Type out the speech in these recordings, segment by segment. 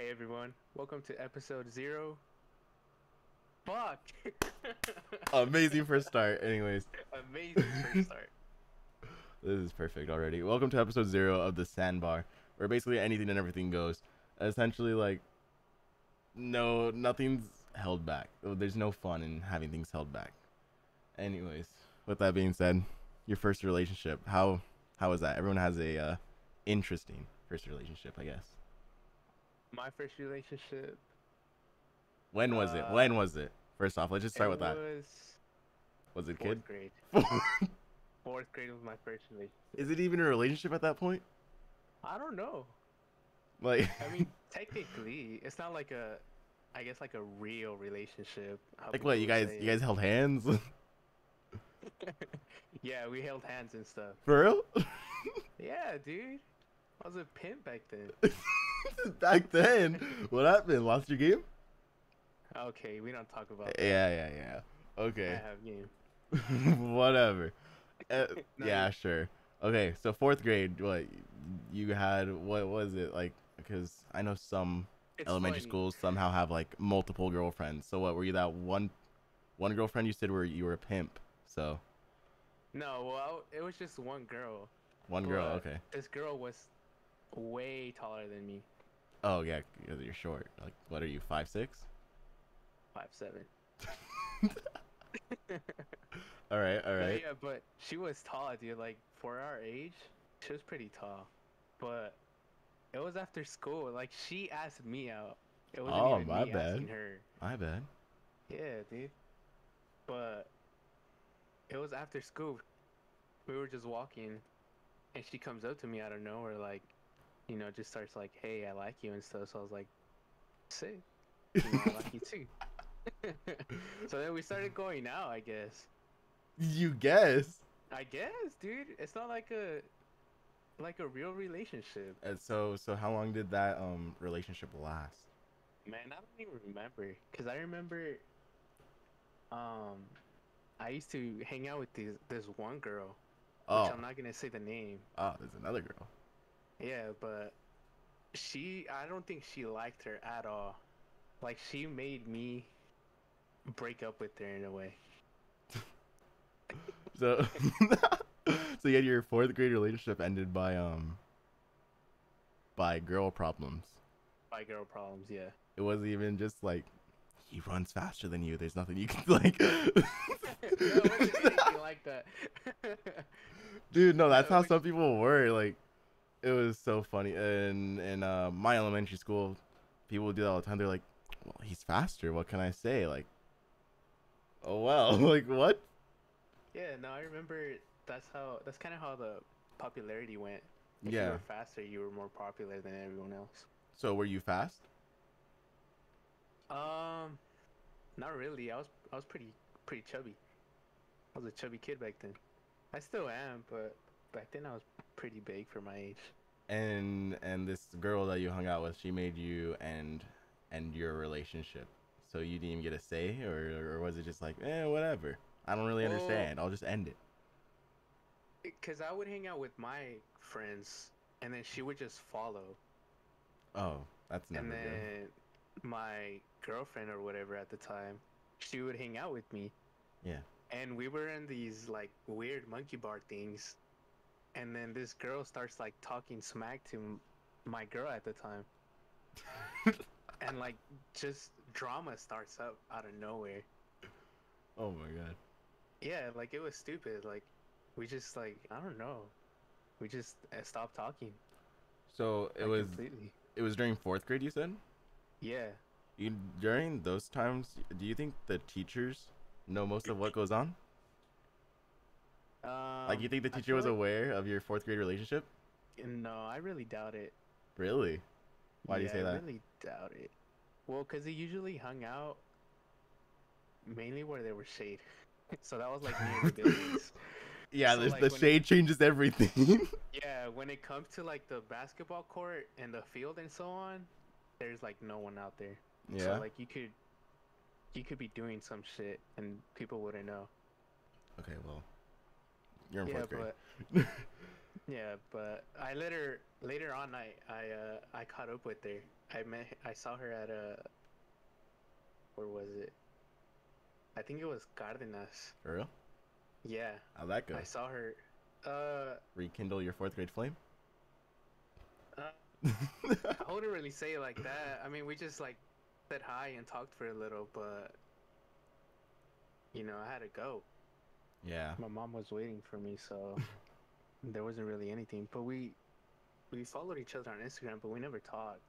Hey everyone, welcome to episode zero. Fuck! Amazing first start. Anyways, Amazing first start. this is perfect already. Welcome to episode zero of the Sandbar, where basically anything and everything goes. Essentially, like, no, nothing's held back. There's no fun in having things held back. Anyways, with that being said, your first relationship, how how was that? Everyone has a uh, interesting first relationship, I guess. My first relationship. When was it? Uh, When was it? First off, let's just start it with that. was Was it fourth kid? grade. Fourth grade was my first relationship. Is it even a relationship at that point? I don't know. Like, I mean, technically, it's not like a, I guess like a real relationship. like what? You guys, say you guys held hands yeah, we held hands and stuff. for real? Yeah, dude. I was a pimp back then. Back then, what happened? Lost your game? Okay, we don't talk about that. Yeah, yeah, yeah. I have game. whatever. Uh, yeah, sure. Okay, so fourth grade, what you had? What was it like? Because I know some It's elementary funny. schools somehow have like multiple girlfriends. So what? Were you that one, one girlfriend? You said where you were a pimp. So No, well, it was just one girl. one girl. Okay. This girl was way taller than me, Oh yeah, you're short. Like, what are you? Five six? five seven. All right, all right. Yeah, but she was tall, dude. Like for our age, she was pretty tall. But it was after school. Like she asked me out. It wasn't Oh, even my me bad. asking her. My bad. Yeah, dude. But it was after school. We were just walking, and she comes up to me out of nowhere, like, you know, just starts like, "Hey, I like you" and stuff. So I was like, "Sick, you know, I like you too." so then we started going out. I guess. You guess. I guess, dude. It's not like a like a real relationship. And so, so how long did that um relationship last? Man, I don't even remember. Cause I remember, um, I used to hang out with this this one girl. Oh, Which I'm not gonna say the name. oh, there's another girl. Yeah, but she, I don't think she liked her at all. Like she made me break up with her in a way. So, so you had your fourth grade relationship ended by um by girl problems. By girl problems, yeah. It wasn't even just like he runs faster than you. There's nothing you can like. no, it wasn't anything like that. Dude, no, that's how some people were. Like, it was so funny. In in uh, my elementary school, people would do that all the time. They're like, "Well, he's faster. What can I say?" Like, oh well, like what? yeah, no, I remember. That's how. That's kind of how the popularity went. If you Yeah. were faster, you were more popular than everyone else. So were you fast? Um, not really. I was I was pretty pretty chubby. I was a chubby kid back then. I still am, but back then I was pretty big for my age. And and this girl that you hung out with, she made you and end your relationship. So you didn't even get a say, or or was it just like, eh, whatever? I don't really Well- understand. I'll just end it. Cause I would hang out with my friends, and then she would just follow, Oh, that's never and good. then my girlfriend or whatever at the time, she would hang out with me. Yeah. And we were in these like weird monkey bar things, and then this girl starts like talking smack to my girl at the time. and like just drama starts up out of nowhere. Oh my god. Yeah, like it was stupid. Like we just like I don't know, we just uh, stopped talking. So it like, was completely. it was during fourth grade. You said. Yeah. You, during those times, do you think the teachers know most of what goes on? Um, Like, you think the teacher was like- aware of your fourth grade relationship? No, I really doubt it. Really? Why do you Yeah, say I that? really doubt it. Well, because he usually hung out mainly where there was shade. so that was like near the buildings. Yeah, So, like, the when it- shade changes everything. Yeah, when it comes to like the basketball court and the field and so on, there's like no one out there. yeah. So like you could you could be doing some shit and people wouldn't know. okay, well, you're in yeah, fourth grade. but Yeah, but I later later on I I uh I caught up with her. I met I saw her at a where was it? I think it was Cardenas. For real? Yeah, How'd that go? I saw her. Uh, Rekindle your fourth grade flame? uh, I wouldn't really say it like that. I mean, we just like said hi and talked for a little, but you know, I had to go. Yeah. My mom was waiting for me, so there wasn't really anything. But we we followed each other on Instagram, but we never talked.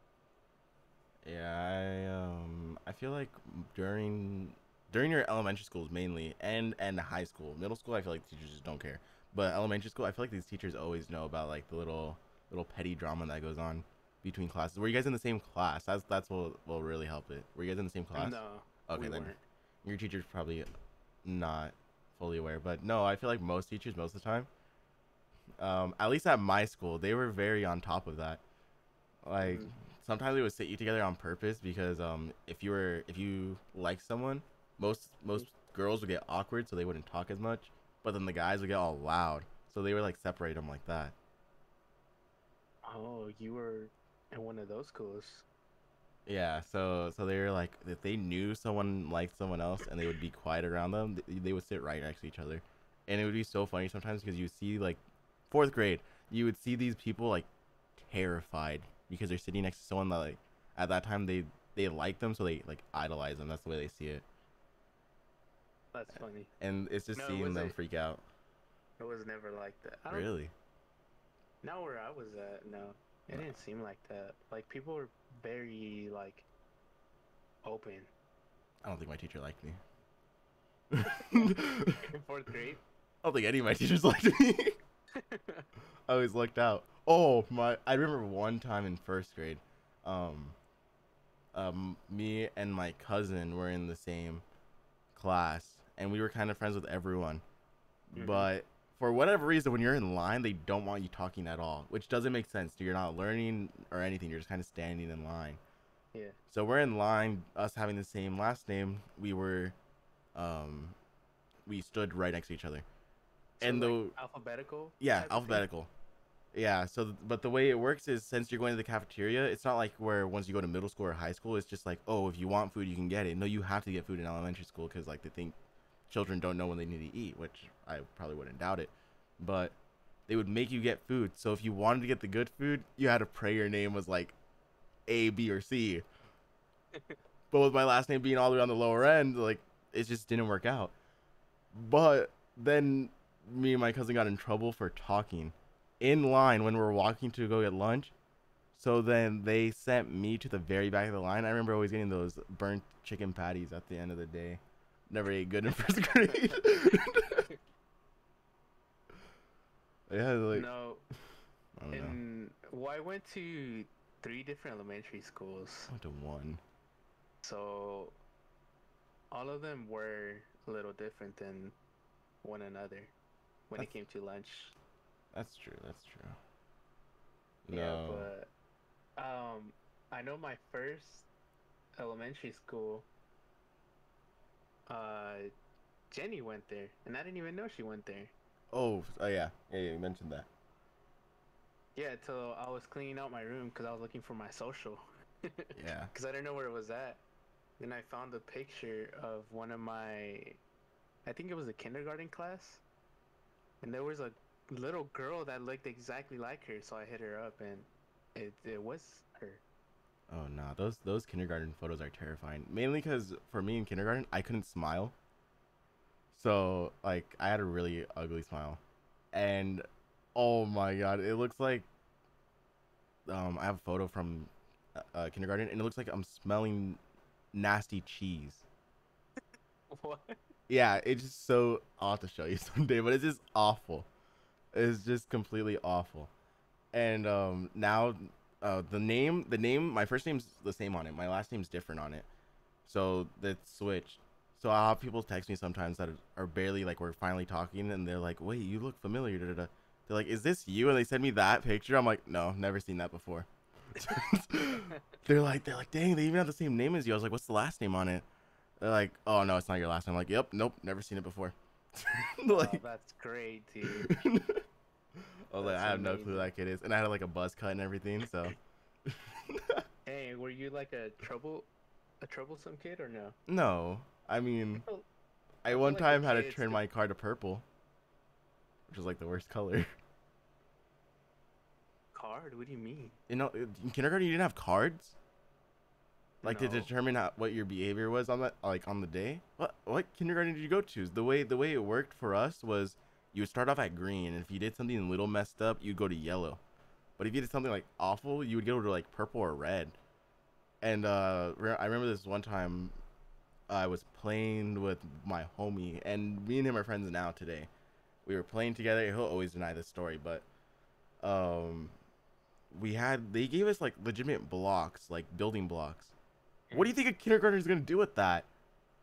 Yeah, I um I feel like during during your elementary schools mainly and and high school, middle school I feel like teachers just don't care. But elementary school, I feel like these teachers always know about like the little little petty drama that goes on between classes. Were you guys in the same class? That's that's what will really help it. Were you guys in the same class? No. Okay, we then weren't. your teacher's probably not fully aware. But no, I feel like most teachers most of the time, um, at least at my school, they were very on top of that. Like Mhm. sometimes they would sit you together on purpose because um, if you were if you like someone, most most girls would get awkward, so they wouldn't talk as much. But then the guys would get all loud, so they would like separate them like that. Oh, you were in one of those schools. Yeah, so so they were like if they knew someone liked someone else and they would be quiet around them, th- they would sit right next to each other, and it would be so funny sometimes because you see like fourth grade, you would see these people like terrified because they're sitting next to someone that like at that time they they like them, so they like idolize them. That's the way they see it, That's funny. and it's just No, seeing was them it- freak out. It was never like that. Really? Not where I was at. No, it No. didn't seem like that. Like people were very like open. I don't think my teacher liked me. In fourth grade. I don't think any of my teachers liked me. I always lucked out. Oh my! I remember one time in first grade, um, um, me and my cousin were in the same class, and we were kind of friends with everyone. Mhm. But for whatever reason, when you're in line, they don't want you talking at all, which doesn't make sense. You're not learning or anything. You're just kind of standing in line. Yeah. So we're in line, us having the same last name. We were, um, we stood right next to each other. So, and like, the alphabetical. yeah, type of thing? alphabetical. Yeah, so but the way it works is since you're going to the cafeteria, it's not like where once you go to middle school or high school, it's just like, oh, if you want food, you can get it. No, you have to get food in elementary school because like they think children don't know when they need to eat, which I probably wouldn't doubt it. But they would make you get food. So if you wanted to get the good food, you had to pray your name was like A, B, or C. but with my last name being all the way on the lower end, like it just didn't work out. But then me and my cousin got in trouble for talking in line when we were walking to go get lunch. So then they sent me to the very back of the line. I remember always getting those burnt chicken patties at the end of the day. Never ate good in first grade. yeah, like no, I and well, I went to three different elementary schools, I went to one. so all of them were a little different than one another when it came to lunch. That's true. That's true. Yeah, No. but um, I know my first elementary school. Uh, Jenny went there, and I didn't even know she went there. Oh, oh yeah. yeah, yeah, you mentioned that. Yeah, till I was cleaning out my room because I was looking for my social. Yeah. Because I didn't know where it was at. Then I found a picture of one of my, I think it was a kindergarten class, and there was a little girl that looked exactly like her. So I hit her up, and it it was. Oh no, those those kindergarten photos are terrifying. Mainly because for me in kindergarten, I couldn't smile. So like I had a really ugly smile, and oh my god, it looks like um I have a photo from uh, uh, kindergarten, and it looks like I'm smelling nasty cheese. What? Yeah, it's just so. I'll have to show you someday, but it's just awful. It's just completely awful. And um, now, uh, the name, the name, my first name's the same on it. My last name's different on it. So that's switched. So I'll have people text me sometimes that are barely like we're finally talking, and they're like, "Wait, you look familiar." Da, da, da. They're like, "Is this you?" And they send me that picture. I'm like, "No, never seen that before." they're like, they're like, "Dang, they even have the same name as you." I was like, "What's the last name on it?" They're like, "Oh no, it's not your last name." I'm like, "Yep, nope, never seen it before." Oh, like, that's great, dude. I was like, I have no clue who amazing. that kid is, and I had like a buzz cut and everything. So Hey, were you like a trouble, a troublesome kid or no? no, I mean, feel- I feel one like time had to turn my car to purple, which is like the worst color. Card? What do you mean? You know, in kindergarten you didn't have cards, like to determine how, what your behavior was on that, like on the day. What what kindergarten did you go to? The way the way it worked for us was you would start off at green, and if you did something a little messed up, you'd go to yellow. But if you did something like awful, you would go to like purple or red. And uh, I remember this one time, I was playing with my homie, and me and him are friends now today. We were playing together. He'll always deny this story, but um, we had they gave us like legitimate blocks, like building blocks. What do you think a kindergartner is gonna do with that?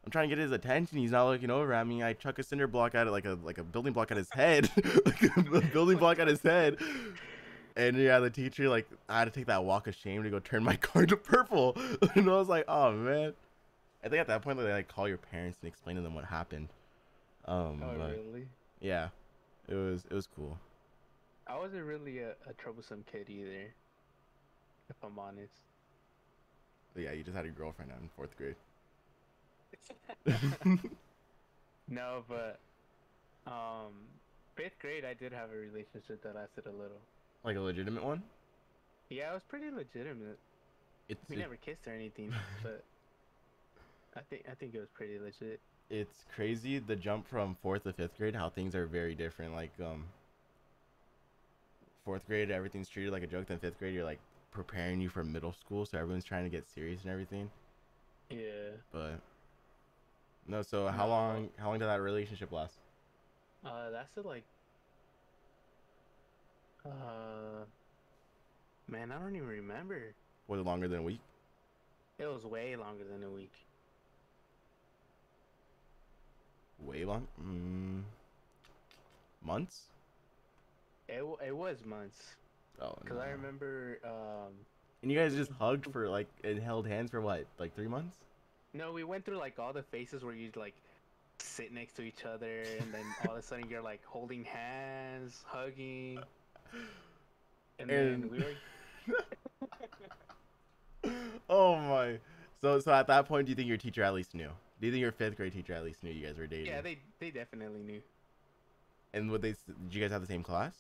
I'm trying to get his attention. He's not looking over at me. I chuck a cinder block at it, like a like a building block at his head, like a building block at his head. And yeah, the teacher like I had to take that walk of shame to go turn my car to purple, and I was like, oh man. I think at that point like, they like call your parents and explain to them what happened. Um, Oh, but really? yeah, it was it was cool. I wasn't really a, a troublesome kid either. If I'm honest. But yeah, you just had a girlfriend in fourth grade. No, but um, fifth grade I did have a relationship that lasted a little. like a legitimate one. Yeah, it was pretty legitimate. It's We it- never kissed or anything, but I think I think it was pretty legit. it's crazy the jump from fourth to fifth grade how things are very different like um fourth grade everything's treated like a joke then fifth grade you're like preparing you for middle school so everyone's trying to get serious and everything Yeah. but no so how No. long how long did that relationship last Uh, lasted like. Uh. Man, I don't even remember. was it longer than a week It was way longer than a week. way long mm, months It it was months. oh Cause I remember. Um. and you guys just hugged for like and held hands for what like three months No, we went through like all the phases where you'd like sit next to each other, and then all of a sudden you're like holding hands, hugging, and, then we were. oh my. So so at that point, do you think your teacher at least knew? Do you think your fifth grade teacher at least knew you guys were dating? Yeah, they they definitely knew. And would they? Did you guys have the same class?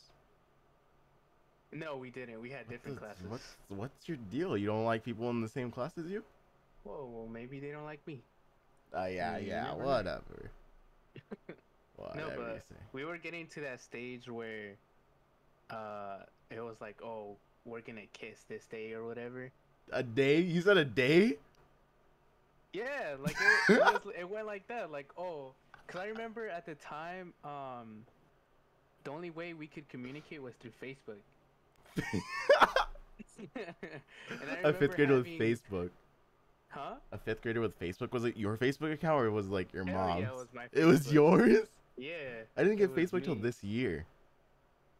No, we didn't. We had What different the- classes. What's what's your deal? You don't like people in the same class as you? Whoa, well maybe they don't like me. Uh, yeah, You yeah, whatever. Whatever you but- We were getting to that stage where, uh, it was like, oh, we're gonna kiss this day or whatever. A day? You said a day? Yeah, like it, it, was, it went like that. Like, oh, cause I remember at the time, um, the only way we could communicate was through Facebook. and I a fifth grader with Facebook. Huh? A fifth grader with Facebook. Was it your Facebook account or was it like your mom's? yeah, it was my it was yours. Yeah. I didn't get Facebook till this year.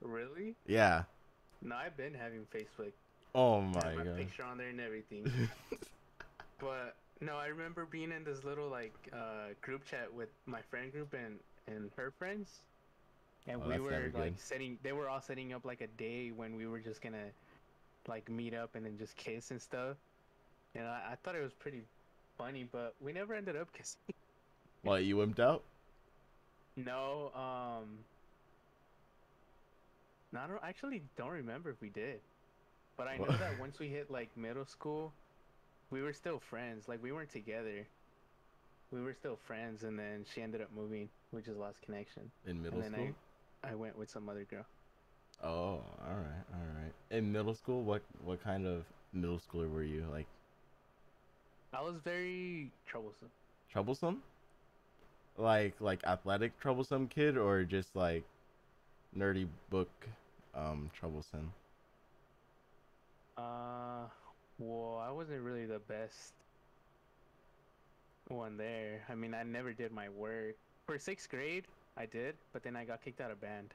Really? Yeah. No, I've been having Facebook. Oh I my my god. picture on there and everything. But no, I remember being in this little like uh, group chat with my friend group and and her friends, and Oh, we were like good. setting. They were all setting up like a day when we were just gonna like meet up and then just kiss and stuff. And I, I thought it was pretty funny, but we never ended up kissing. Why you wimped out? no, um, no, I don't actually don't remember if we did, but I know that once we hit like middle school, we were still friends. Like we weren't together. We were still friends, and then she ended up moving. We just lost connection. In middle and then school? I, I went with some other girl. Oh, all right, all right. In middle school, what what kind of middle schooler were you? Like I was very troublesome. troublesome? Like like athletic troublesome kid or just like nerdy book um troublesome? Uh, well, I wasn't really the best one there. I mean, I never did my work. For sixth grade, I did, but then I got kicked out of band.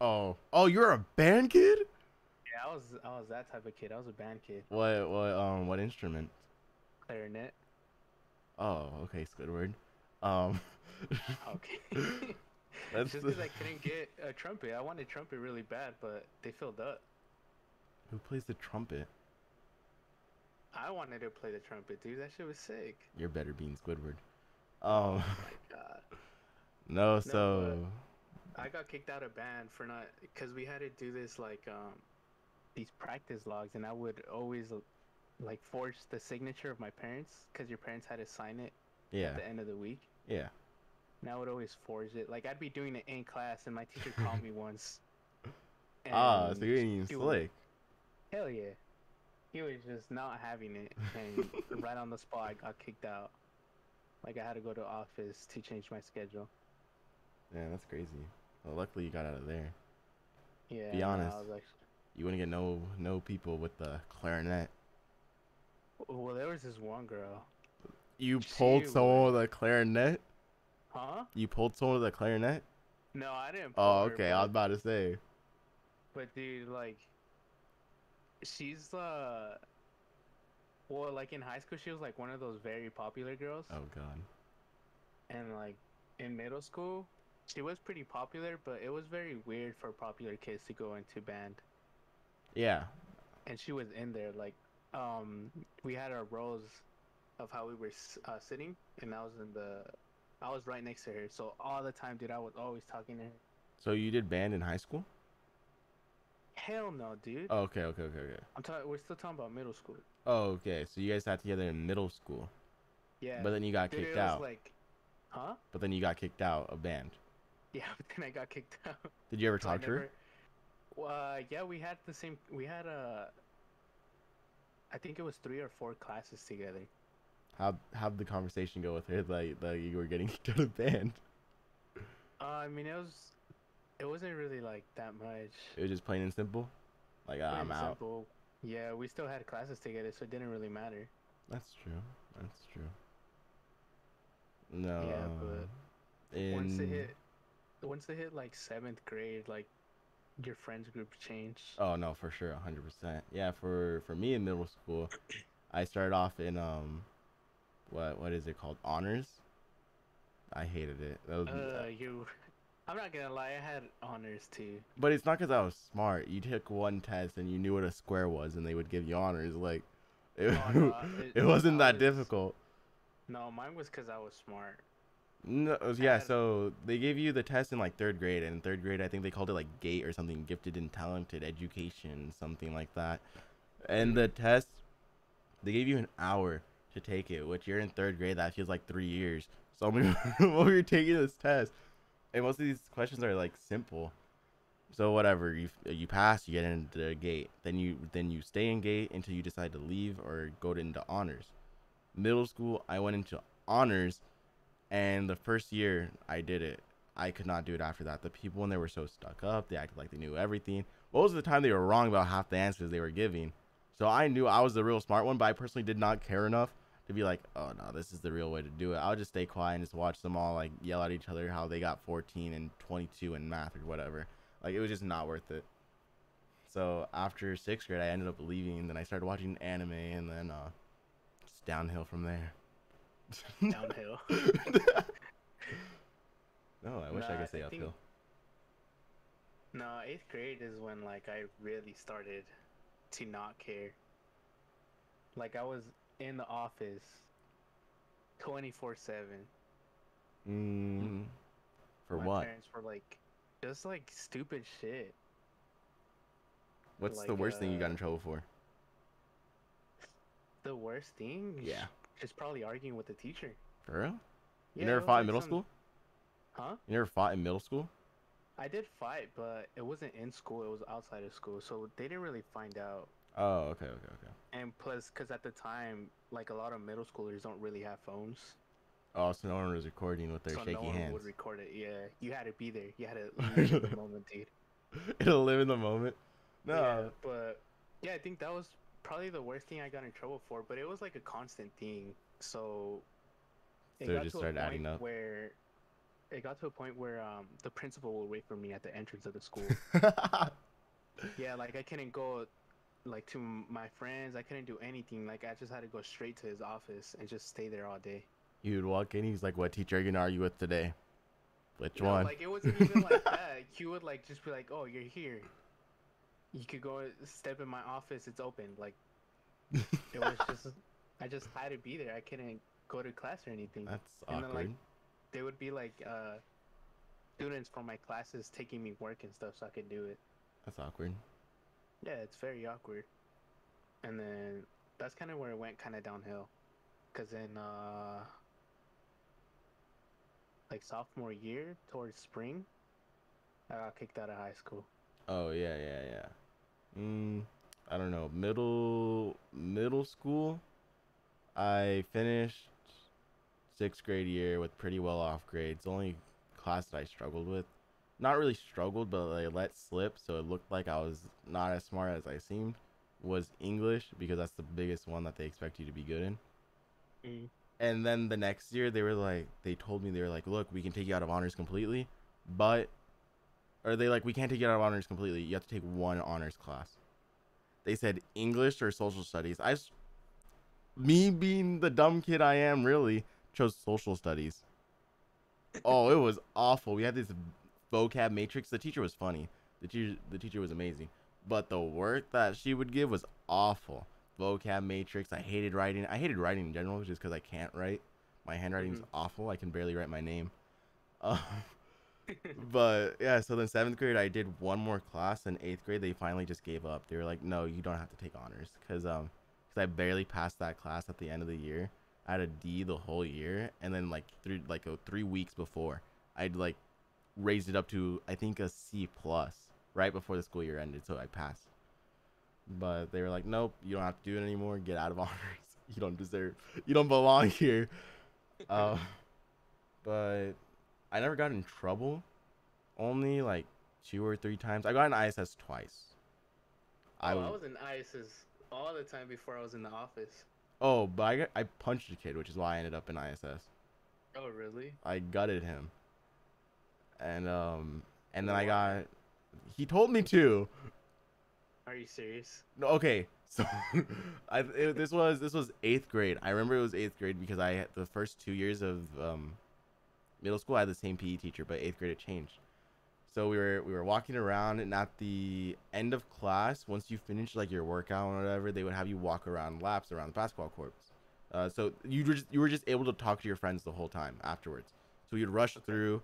Oh, oh, you're a band kid? Yeah, I was I was that type of kid. I was a band kid. What what um what instrument? Clarinet. Oh, okay, Squidward. Um Okay. That's just the- because I couldn't get a trumpet. I wanted trumpet really bad, but they filled up. Who plays the trumpet? I wanted to play the trumpet, dude. That shit was sick. You're better being Squidward. Oh Um, my god. no, so I got kicked out of band for not because we had to do this like um these practice logs, and I would always like forge the signature of my parents because your parents had to sign it yeah, at the end of the week. yeah. And I would always forge it. Like I'd be doing it in class, and my teacher called me once. Ah, so and you're getting he was- slick. Hell yeah. He was just not having it, and right on the spot, I got kicked out. Like I had to go to office to change my schedule. Yeah, that's crazy. Well, luckily you got out of there. Yeah. Be honest. I was like, You wouldn't get no no people with the clarinet. Well, there was this one girl. You She pulled someone with a clarinet. Huh? You pulled someone with a clarinet. No, I didn't. Oh, pull her, okay. I was about to say. But dude, like, she's uh, well, like in high school, she was like one of those very popular girls, Oh God. and like in middle school, she was pretty popular, but it was very weird for popular kids to go into band, Yeah. and she was in there. Like, um, we had our rows of how we were uh, sitting, and I was in the, I was right next to her, so all the time, dude, I was always talking to her. So you did band in high school? Hell no, dude. Oh, okay, okay, okay, okay. I'm talking. We're still talking about middle school. Oh, okay. So you guys sat together in middle school, Yeah. but then you got Dude, kicked out. like, huh? But then you got kicked out of band. Yeah, but then I got kicked out. Did you ever talk to her? uh, yeah, we had the same. We had uh, I think it was three or four classes together. How how'd the conversation go with her? Like like you were getting kicked out of band. Uh, I mean, it was, it wasn't really like that much. It was just plain and simple. Like ah, Plain I'm out. simple. Yeah, we still had classes together, so it didn't really matter. That's true. That's true. No. Yeah, but Once it hit, once it hit like seventh grade, like your friends group changed. Oh no, for sure, hundred percent. Yeah, for for me in middle school, I started off in um, what what is it called? Honors. I hated it. That was, Uh, you. I'm not gonna lie, I had honors too. but it's not because I was smart. You took one test and you knew what a square was, and they would give you honors. Like, it, Oh, no, it, it- wasn't that was- difficult. No, mine was because I was smart. No, yeah. So they gave you the test in like third grade, and in third grade, I think they called it like GATE or something, gifted and talented education, something like that. And the test, they gave you an hour to take it, which you're in third grade. That feels like three years. So when we were taking this test, and most of these questions are like simple. So whatever you you pass, you get into the gate. Then you then you stay in gate until you decide to leave or go into honors. Middle school, I went into honors, and the first year I did it, I could not do it after that. The people in there were so stuck up. They acted like they knew everything. Most of the time, they were wrong about half the answers they were giving. So I knew I was the real smart one, but I personally did not care enough to be like, oh no, this is the real way to do it. I would just stay quiet and just watch them all like yell at each other how they got 14 and 22 in math or whatever. Like it was just not worth it. So after sixth grade, I ended up leaving. Then I started watching anime, and then uh, just downhill from there. Downhill. No, I wish I could say I think- uphill. no, eighth grade is when like I really started to not care. Like I was in the office, twenty four seven. Mm, for My what? Parents were like, just like stupid shit. What's the like, worst thing you got uh, in trouble for? The worst thing. Yeah. Just probably arguing with the teacher. For real? Yeah, You never fought like in middle some- school? Huh? You never fought in middle school? I did fight, but it wasn't in school. It was outside of school, so they didn't really find out. Oh, okay, okay, okay. And plus, because at the time, like a lot of middle schoolers don't really have phones, Oh, so no one was recording with their so shaky no one hands. would record it. Yeah, you had to be there. You had to live in the moment, dude. It'll live in the moment. No. Yeah, but yeah, I think that was probably the worst thing I got in trouble for. But it was like a constant thing, so it So got just to a started adding point up. Where it got to a point where um the principal would wait for me at the entrance of the school. yeah, like I couldn't go like to my friends. I couldn't do anything. Like I just had to go straight to his office and just stay there all day. You'd walk in, he's like, What teacher are you gonna argue with today? Which No, one? like it wasn't even like that. He would like just be like, "Oh, you're here. You could go step in my office. It's open." Like it was just, I just had to be there. I couldn't go to class or anything. That's and then, awkward. like, They would be like uh, students from my classes taking me work and stuff, so I could do it. That's awkward. Yeah, it's very awkward. And then that's kind of where it went kind of downhill. Cause then, uh, like sophomore year towards spring, I got kicked out of high school. Oh yeah, yeah, yeah. Mm, I don't know. Middle middle school, I finished sixth grade year with pretty well off grades. The only class that I struggled with, not really struggled, but I let slip, so it looked like I was not as smart as I seemed, was English because that's the biggest one that they expect you to be good in. Mm. And then the next year, they were like, they told me they were like, look, we can take you out of honors completely, but, or they like, we can't take you out of honors completely. You have to take one honors class. They said English or social studies. I, me being the dumb kid I am, really chose social studies. Oh, it was awful. We had this vocab matrix. The teacher was funny. The teacher, the teacher was amazing, but the work that she would give was awful vocab matrix. I hated writing. I hated writing in general just because I can't write. My handwriting's Mhm. awful. I can barely write my name. Uh, but yeah, so then seventh grade I did one more class. and eighth grade they finally just gave up. They were like, "No, you don't have to take honors," because um, because I barely passed that class at the end of the year. I had a D the whole year, and then like three like uh, three weeks before, I'd like raised it up to I think a C plus right before the school year ended, so I passed. But they were like, "Nope, you don't have to do it anymore. Get out of honors. You don't deserve. You don't belong here." Uh, but I never got in trouble. Only like two or three times. I got in ISS twice. I, I oh, I was in ISIS all the time before I was in the office. oh, but I got, I punched a kid, which is why I ended up in ISS. Oh, really? I gutted him. And um and then I got he told me to. Are you serious? No, okay. So I it, this was this was 8th grade. I remember it was 8th grade because I had the first 2 years of um middle school I had the same PE teacher, but 8th grade it changed. So we were we were walking around and at the end of class, once you finish like your workout or whatever, they would have you walk around laps around the basketball courts. Uh, so you were just you were just able to talk to your friends the whole time afterwards. So you'd rush through,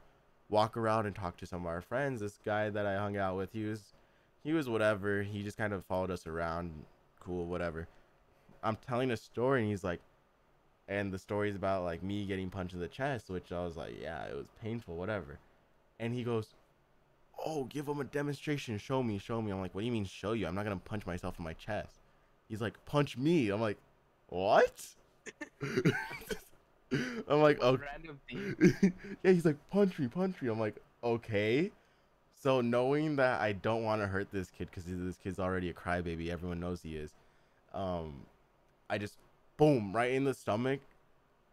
walk around and talk to some of our friends. This guy that I hung out with, he was he was whatever. He just kind of followed us around, cool, whatever. I'm telling a story and he's like, and the story's about like me getting punched in the chest, which I was like, yeah, it was painful, whatever. And he goes, oh, give him a demonstration, show me, show me. I'm like, what do you mean show you? I'm not gonna punch myself in my chest. He's like, punch me. I'm like, what? I'm like, okay. Yeah, he's like, punch me, punch me. I'm like, okay. So knowing that I don't want to hurt this kid because this kid's already a crybaby, everyone knows he is. Um, I just boom right in the stomach,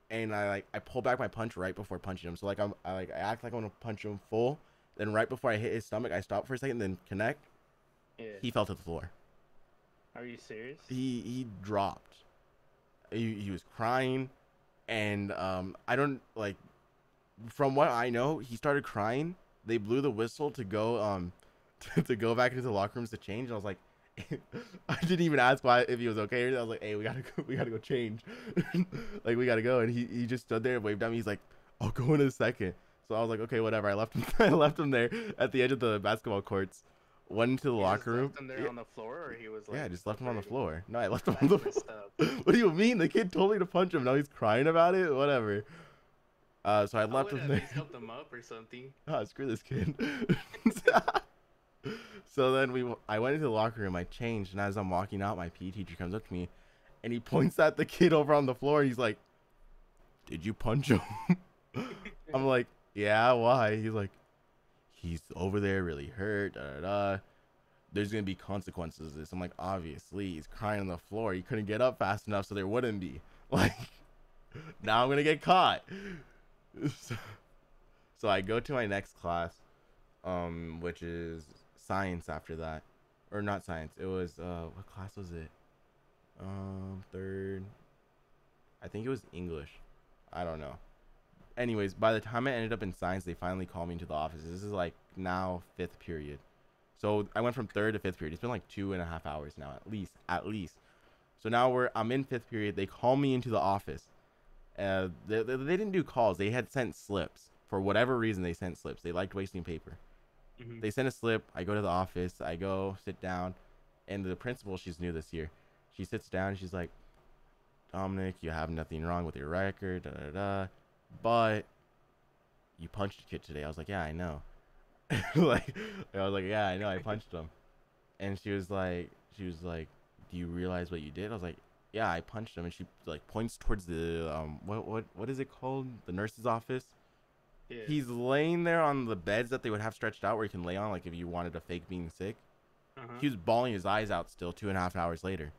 and I like I pull back my punch right before punching him. So like I'm I like I act like I'm gonna punch him full. Then right before I hit his stomach, I stop for a second, then connect. Yeah. He fell to the floor. Are you serious? He he dropped. He he was crying, and um I don't like. From what I know, he started crying. They blew the whistle to go um to, go back into the locker rooms to change. And I was like, I didn't even ask why if he was okay. I was like, hey, we gotta go, we gotta go change. like we gotta go, and he he just stood there and waved at me. He's like, I'll go in a second. So I was like, okay, whatever. I left him. I left him there at the edge of the basketball courts. Went into the You locker room. Left him there Yeah. on the floor, or he was like. Yeah, I just left him on the floor. No, I left him on the floor. what do you mean? The kid told me to punch him. Now he's crying about it. Whatever. Uh, so I I left would him there. helped him up or something. oh, screw this kid. So then we, I went into the locker room. I changed, and as I'm walking out, my PE teacher comes up to me, and he points at the kid over on the floor. And he's like, "Did you punch him?" I'm like, "Yeah, why?" He's like, "He's over there, really hurt." Da da da. There's gonna be consequences this. I'm like, obviously, he's crying on the floor. He couldn't get up fast enough, so there wouldn't be. Like, now I'm gonna get caught. so, so I go to my next class, um, which is science. After that, or not science. It was uh, what class was it? Um, third. I think it was English. I don't know. anyways, by the time I ended up in science, they finally called me into the office. This is like now fifth period. So I went from third to fifth period. It's been like two and a half hours now, at least, at least. So now we're I'm in fifth period. They call me into the office. Uh, they, they, they didn't do calls. They had sent slips for whatever reason. They sent slips. They liked wasting paper. Mhm. They send a slip. I go to the office. I go sit down, and the principal, she's new this year. She sits down. and She's like, Dominic, you have nothing wrong with your record, da da da, but you punched a kid today. I was like, yeah, I know. like, I was like, yeah, I know, I punched him. And she was like, she was like, do you realize what you did? I was like, yeah, I punched him. And she like points towards the um, what what what is it called? The nurse's office. Yeah. He's laying there on the beds that they would have stretched out where you can lay on, like if you wanted to fake being sick. uh-huh. He was bawling his eyes out still two and a half hours later.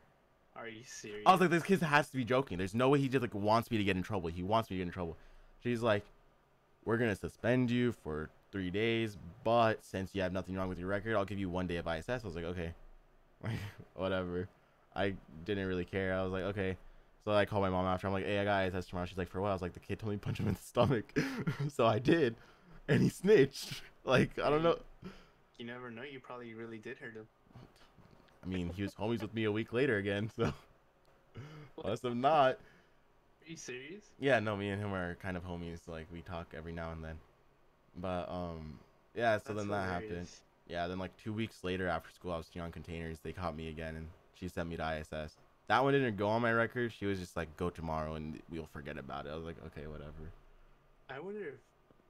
Are you serious? I was like, this kid has to be joking. There's no way he just like wants me to get in trouble. He wants me to get in trouble. She's like, we're gonna suspend you for three days, but since you have nothing wrong with your record, I'll give you one day of ISS. I was like, okay, like whatever. I didn't really care. I was like, okay. So I called my mom after. I'm like, hey, I got ISS tomorrow. She's like, for what? I was like, the kid told me to punch him in the stomach. so I did, and he snitched. Like I don't know. you never know. You probably really did hurt him. I mean, he was homies with me a week later again. So unless I'm not. Are you serious? Yeah, no, me and him are kind of homies. Like we talk every now and then. But um, yeah. So That's then that happened. Yeah. Then like two weeks later, after school, I was on containers. They caught me again, and she sent me to ISS. That one didn't go on my record. She was just like, "Go tomorrow, and we'll forget about it." I was like, "Okay, whatever." I wonder if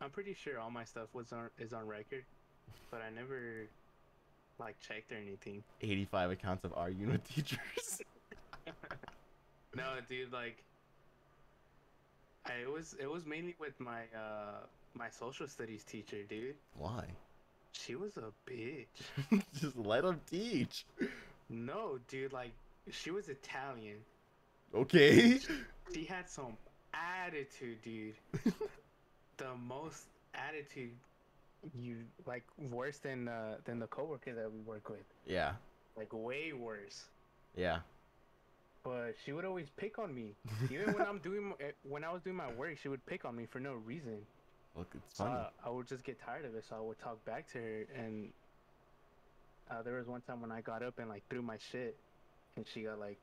I'm pretty sure all my stuff was on is on record, but I never like checked or anything. 85 accounts of arguing with teachers. No, dude, like I it was it was mainly with my uh my social studies teacher, dude. Why? She was a bitch. just let them teach. No, dude, like she was Italian. Okay. She had some attitude, dude. the most attitude you like worse than uh than the coworker that we work with. Yeah. Like way worse. Yeah. But she would always pick on me. Even when I'm doing eh, when I was doing my work, she would pick on me for no reason. Look, it's funny. uh, I would just get tired of it. So I would talk back to her. And uh, there was one time when I got up and like threw my shit, and she got like,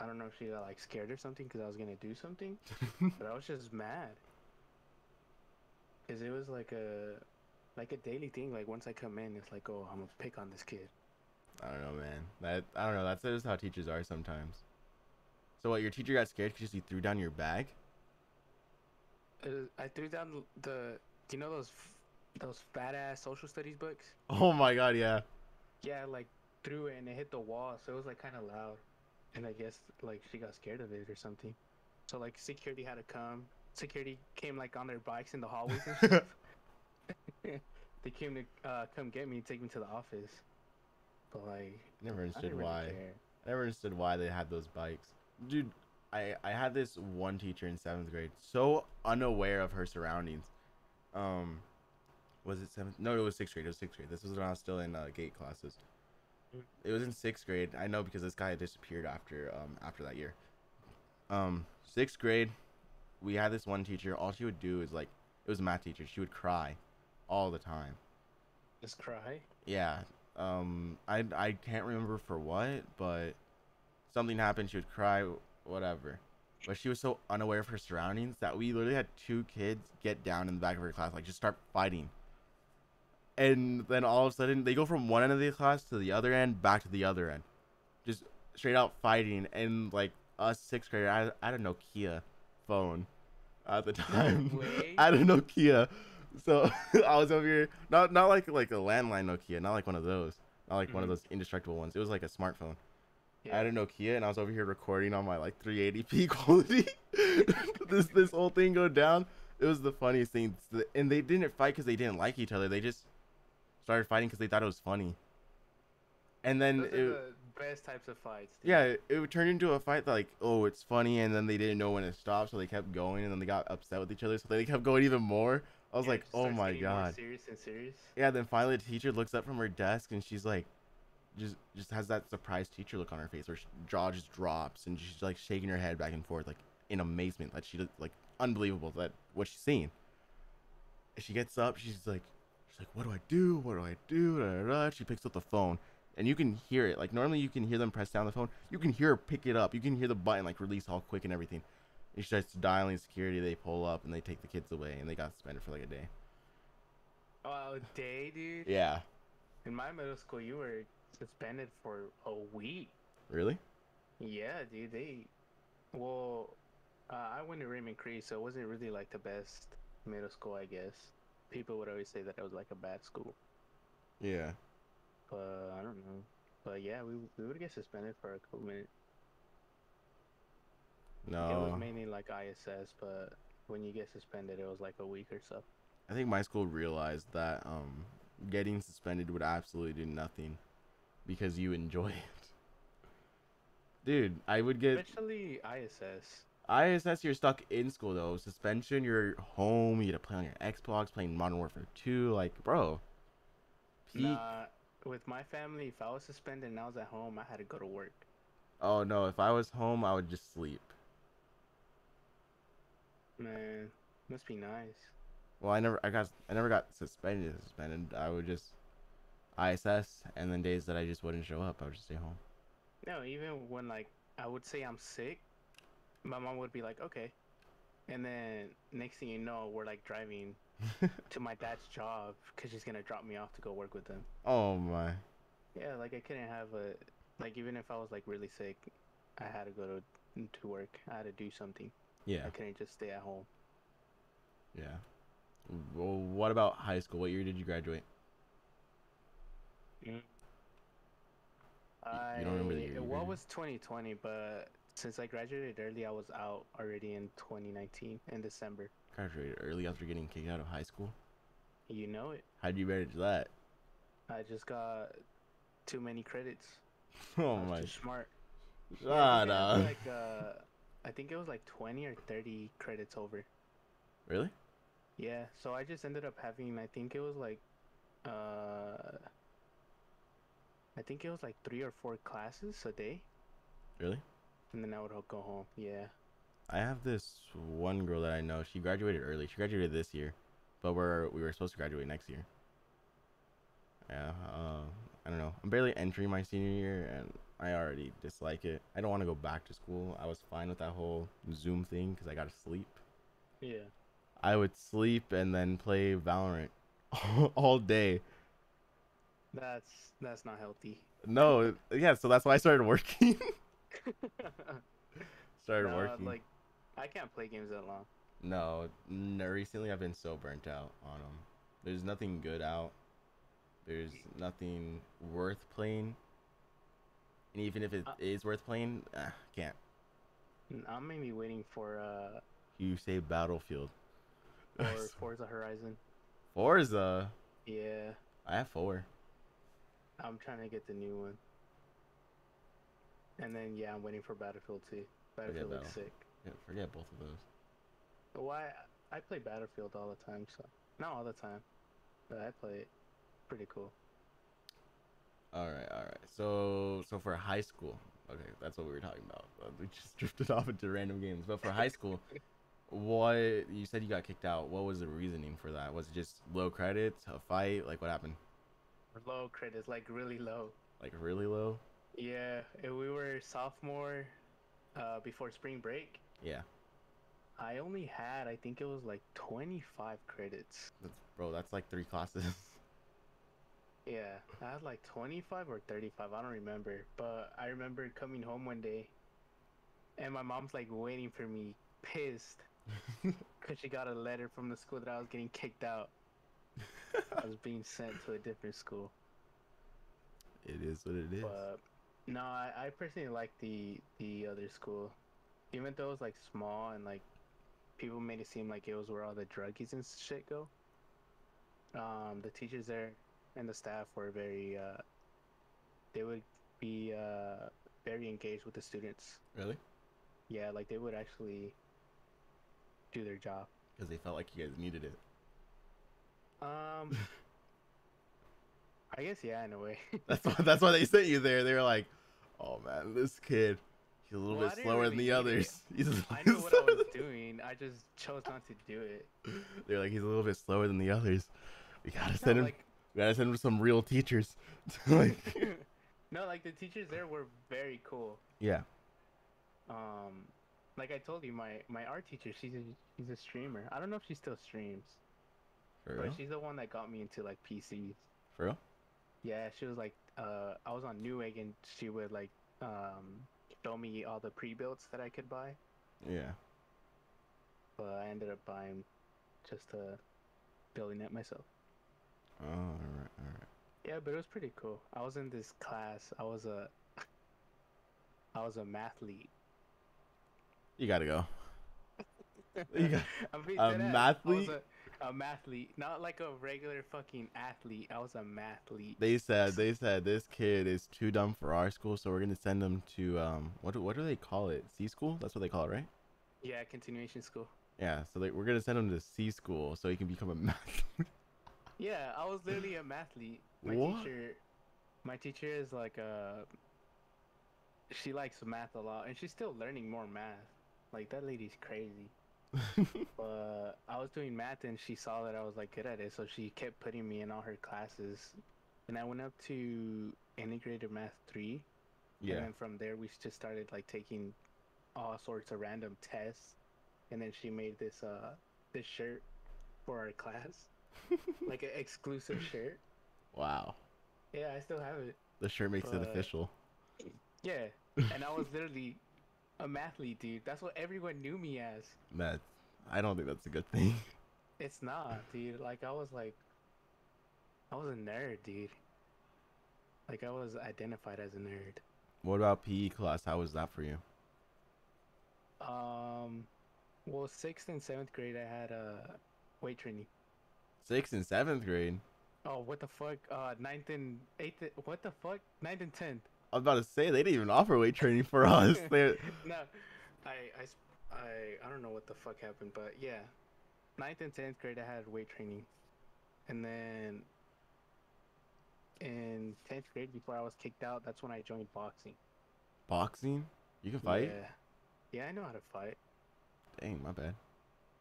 I don't know if she got like scared or something because I was gonna do something. but I was just mad. Cause it was like a like a daily thing. Like once I come in, it's like, oh, I'm gonna pick on this kid. I don't know, man. That I don't know. That's just how teachers are sometimes. So what? Your teacher got scared because you threw down your bag? Uh, I threw down the, do you know those those fat ass social studies books? Oh my god, yeah. Yeah, like threw it and it hit the wall, so it was like kind of loud. And I guess like she got scared of it or something. So like security had to come. Security came like on their bikes in the hallways and stuff. they came to uh, come get me and take me to the office. But like, I Never I understood really why. care. I never understood why they had those bikes. Dude, I I had this one teacher in seventh grade, so unaware of her surroundings. Um, was it seventh? No, it was sixth grade. It was sixth grade. This was when I was still in uh, gate classes. It was in sixth grade. I know because this guy disappeared after um after that year. Um, sixth grade, we had this one teacher. All she would do is like it was a math teacher. She would cry, all the time. Just cry. Yeah. Um, I I can't remember for what, but something happened. She would cry, whatever. But she was so unaware of her surroundings that we literally had two kids get down in the back of her class, like just start fighting. And then all of a sudden, they go from one end of the class to the other end, back to the other end, just straight out fighting. And like us sixth grader, I, I had a Nokia phone at the time. I had a Nokia. So I was over here, not not like like a landline Nokia, not like one of those, not like one of Mhm. those indestructible ones. It was like a smartphone. Yeah. I had a Nokia, and I was over here recording on my like 380p quality. this this whole thing go down. It was the funniest thing, and they didn't fight because they didn't like each other. They just started fighting because they thought it was funny. And then Those it, the best types of fights. dude. yeah, it, it would turn into a fight that, like, oh, it's funny, and then they didn't know when to stop, so they kept going, and then they got upset with each other, so they kept going even more. I was Yeah, like, oh my god. Serious and serious. Yeah, then finally the teacher looks up from her desk, and she's like, just just has that surprised teacher look on her face, where she, jaw just drops, and she's like shaking her head back and forth, like in amazement that she like unbelievable that what she's seeing. She gets up, she's like, she's like, what do I do? What do I do? Da, da, da. She picks up the phone, and you can hear it. Like normally you can hear them press down the phone. You can hear her pick it up. You can hear the button like release all quick and everything. And she starts dialing security. They pull up and they take the kids away, and they got suspended for like a day. Oh, a day, dude. Yeah. In my middle school, you were suspended for a week. Really? Yeah, dude. They, well, uh, I went to Raymond Cree, so it wasn't really like the best middle school, I guess. People would always say that it was like a bad school, Yeah. but I don't know. But yeah, we we would get suspended for a couple minutes. No. It was mainly like ISS, but when you get suspended, it was like a week or so. I think my school realized that um, getting suspended would absolutely do nothing because you enjoy it. Dude, I would get Especially ISS. ISS. You're stuck in school though. Suspension. You're home. You get to play on your Xbox, playing Modern Warfare 2. Like, bro. Peak. Nah, with my family, if I was suspended and I was at home, I had to go to work. Oh no, if I was home, I would just sleep. Man, must be nice. Well, I never, I got, I never got suspended. Suspended. I would just ISS, and then days that I just wouldn't show up, I would just stay home. No, even when like I would say I'm sick, my mom would be like, "Okay," and then next thing you know, we're like driving to my dad's job because she's gonna drop me off to go work with them. oh my. Yeah, like I couldn't have a like even if I was like really sick, I had to go to to work. I had to do something. Yeah. I couldn't just stay at home. Yeah. Well, what about high school? What year did you graduate? I, you don't remember the year What was 2020? But since I graduated early, I was out already in 2019 in December. Graduated early after getting kicked out of high school. You know it. How'd you manage that? I just got too many credits. Oh my. smart. Shut Yeah, I think up. Like uh, I think it was like 20 or 30 credits over. Really? Yeah. So I just ended up having. I think it was like, uh, I think it was like three or four classes a day, Really? And then I would go home. Yeah. I have this one girl that I know. She graduated early. She graduated this year, but we're we were supposed to graduate next year. Yeah. Uh, I don't know. I'm barely entering my senior year, and I already dislike it. I don't want to go back to school. I was fine with that whole Zoom thing because I got to sleep. Yeah. I would sleep and then play Valorant all day. That's that's not healthy. No, yeah, so that's why I started working. started No, working. Like, I can't play games that long. No, no, recently I've been so burnt out on them. There's nothing good out. There's nothing worth playing. And even if it Uh, is worth playing, ah, can't. I'm maybe waiting for uh You say Battlefield. for Forza Horizon. Forza. Yeah, I have four. I'm trying to get the new one. And then yeah, I'm waiting for Battlefield 2. Battlefield looks Battle- sick. Yeah, forget both of those. Why? I play Battlefield all the time, so not all the time, but I play it. Pretty cool. All right, all right. So, so for high school, okay, that's what we were talking about. Uh, We just drifted off into random games. But for high school, what you said you got kicked out? What was the reasoning for that? Was it just low credits, a fight? Like what happened? Low credits, like really low. Like really low? Yeah, we were sophomore, uh, before spring break. Yeah, I only had, I think it was like 25 credits. that's, bro, that's like three classes. Yeah, I had like 25 or 35, I don't remember. But I remember coming home one day and my mom's like waiting for me, pissed, because she got a letter from the school that I was getting kicked out. I was being sent to a different school. it is what it is. But no, I, I personally like the the other school, even though it was like small and like people made it seem like it was where all the druggies and shit go. Um, the teachers there and the staff were very. Uh, they would be uh, very engaged with the students. Really? Yeah, like they would actually do their job. Because they felt like you guys needed it. Um, I guess yeah, in a way. That's why. That's why they sent you there. They were like, "Oh man, this kid, He's a little Well, bit slower than the others. He's I knew what I was doing. I just chose not to do it. They're like he's a little bit slower than the others. We gotta send him. like, We gotta send him some real teachers. like, no, like the teachers there were very cool. yeah. Um, like I told you, my my art teacher, she's a she's a streamer. I don't know if she still streams, For but real? she's the one that got me into like PCs. For real? Yeah, she was like, uh, I was on Newegg and she would like um show me all the pre-builds that I could buy, Yeah. but I ended up buying just uh building it myself. Oh, alright, alright. Yeah, but it was pretty cool. I was in this class. I was a I was a mathlete. You gotta go. You got- I'm a dead ass. I was mathlete? A, a mathlete, not like a regular fucking athlete. I was a mathlete. They said they said this kid is too dumb for our school, so we're gonna send him to um what do, what do they call it? C school? That's what they call it, right? Yeah, continuation school. Yeah. So they, we're gonna send him to C school so he can become a math. Yeah, I was literally a mathlete. My What? teacher, my teacher is like uh She likes math a lot, and she's still learning more math. Like that lady's crazy. But I was doing math, and she saw that I was like good at it, so she kept putting me in all her classes. And I went up to integrated math three, yeah. and then from there we just started like taking all sorts of random tests. And then she made this uh this shirt for our class, like an exclusive shirt. Wow. Yeah, I still have it. The shirt makes it official. Yeah, and I was literally a mathlete, dude. That's what everyone knew me as. Math. I don't think that's a good thing. It's not, dude. Like I was like, I was a nerd, dude. Like I was identified as a nerd. What about PE class? How was that for you? Um, well, sixth and seventh grade, I had uh, weight training. Sixth and seventh grade. Oh, what the fuck? Uh, ninth and eighth. What the fuck? Ninth and tenth. I was about to say they didn't even offer weight training for us. no, I, I, no, I, I, s- I, I don't know what the fuck happened, but yeah, ninth and tenth grade I had weight training, and then in tenth grade before I was kicked out, that's when I joined boxing. boxing. You can fight. Yeah, yeah, I know how to fight. Dang, my bad.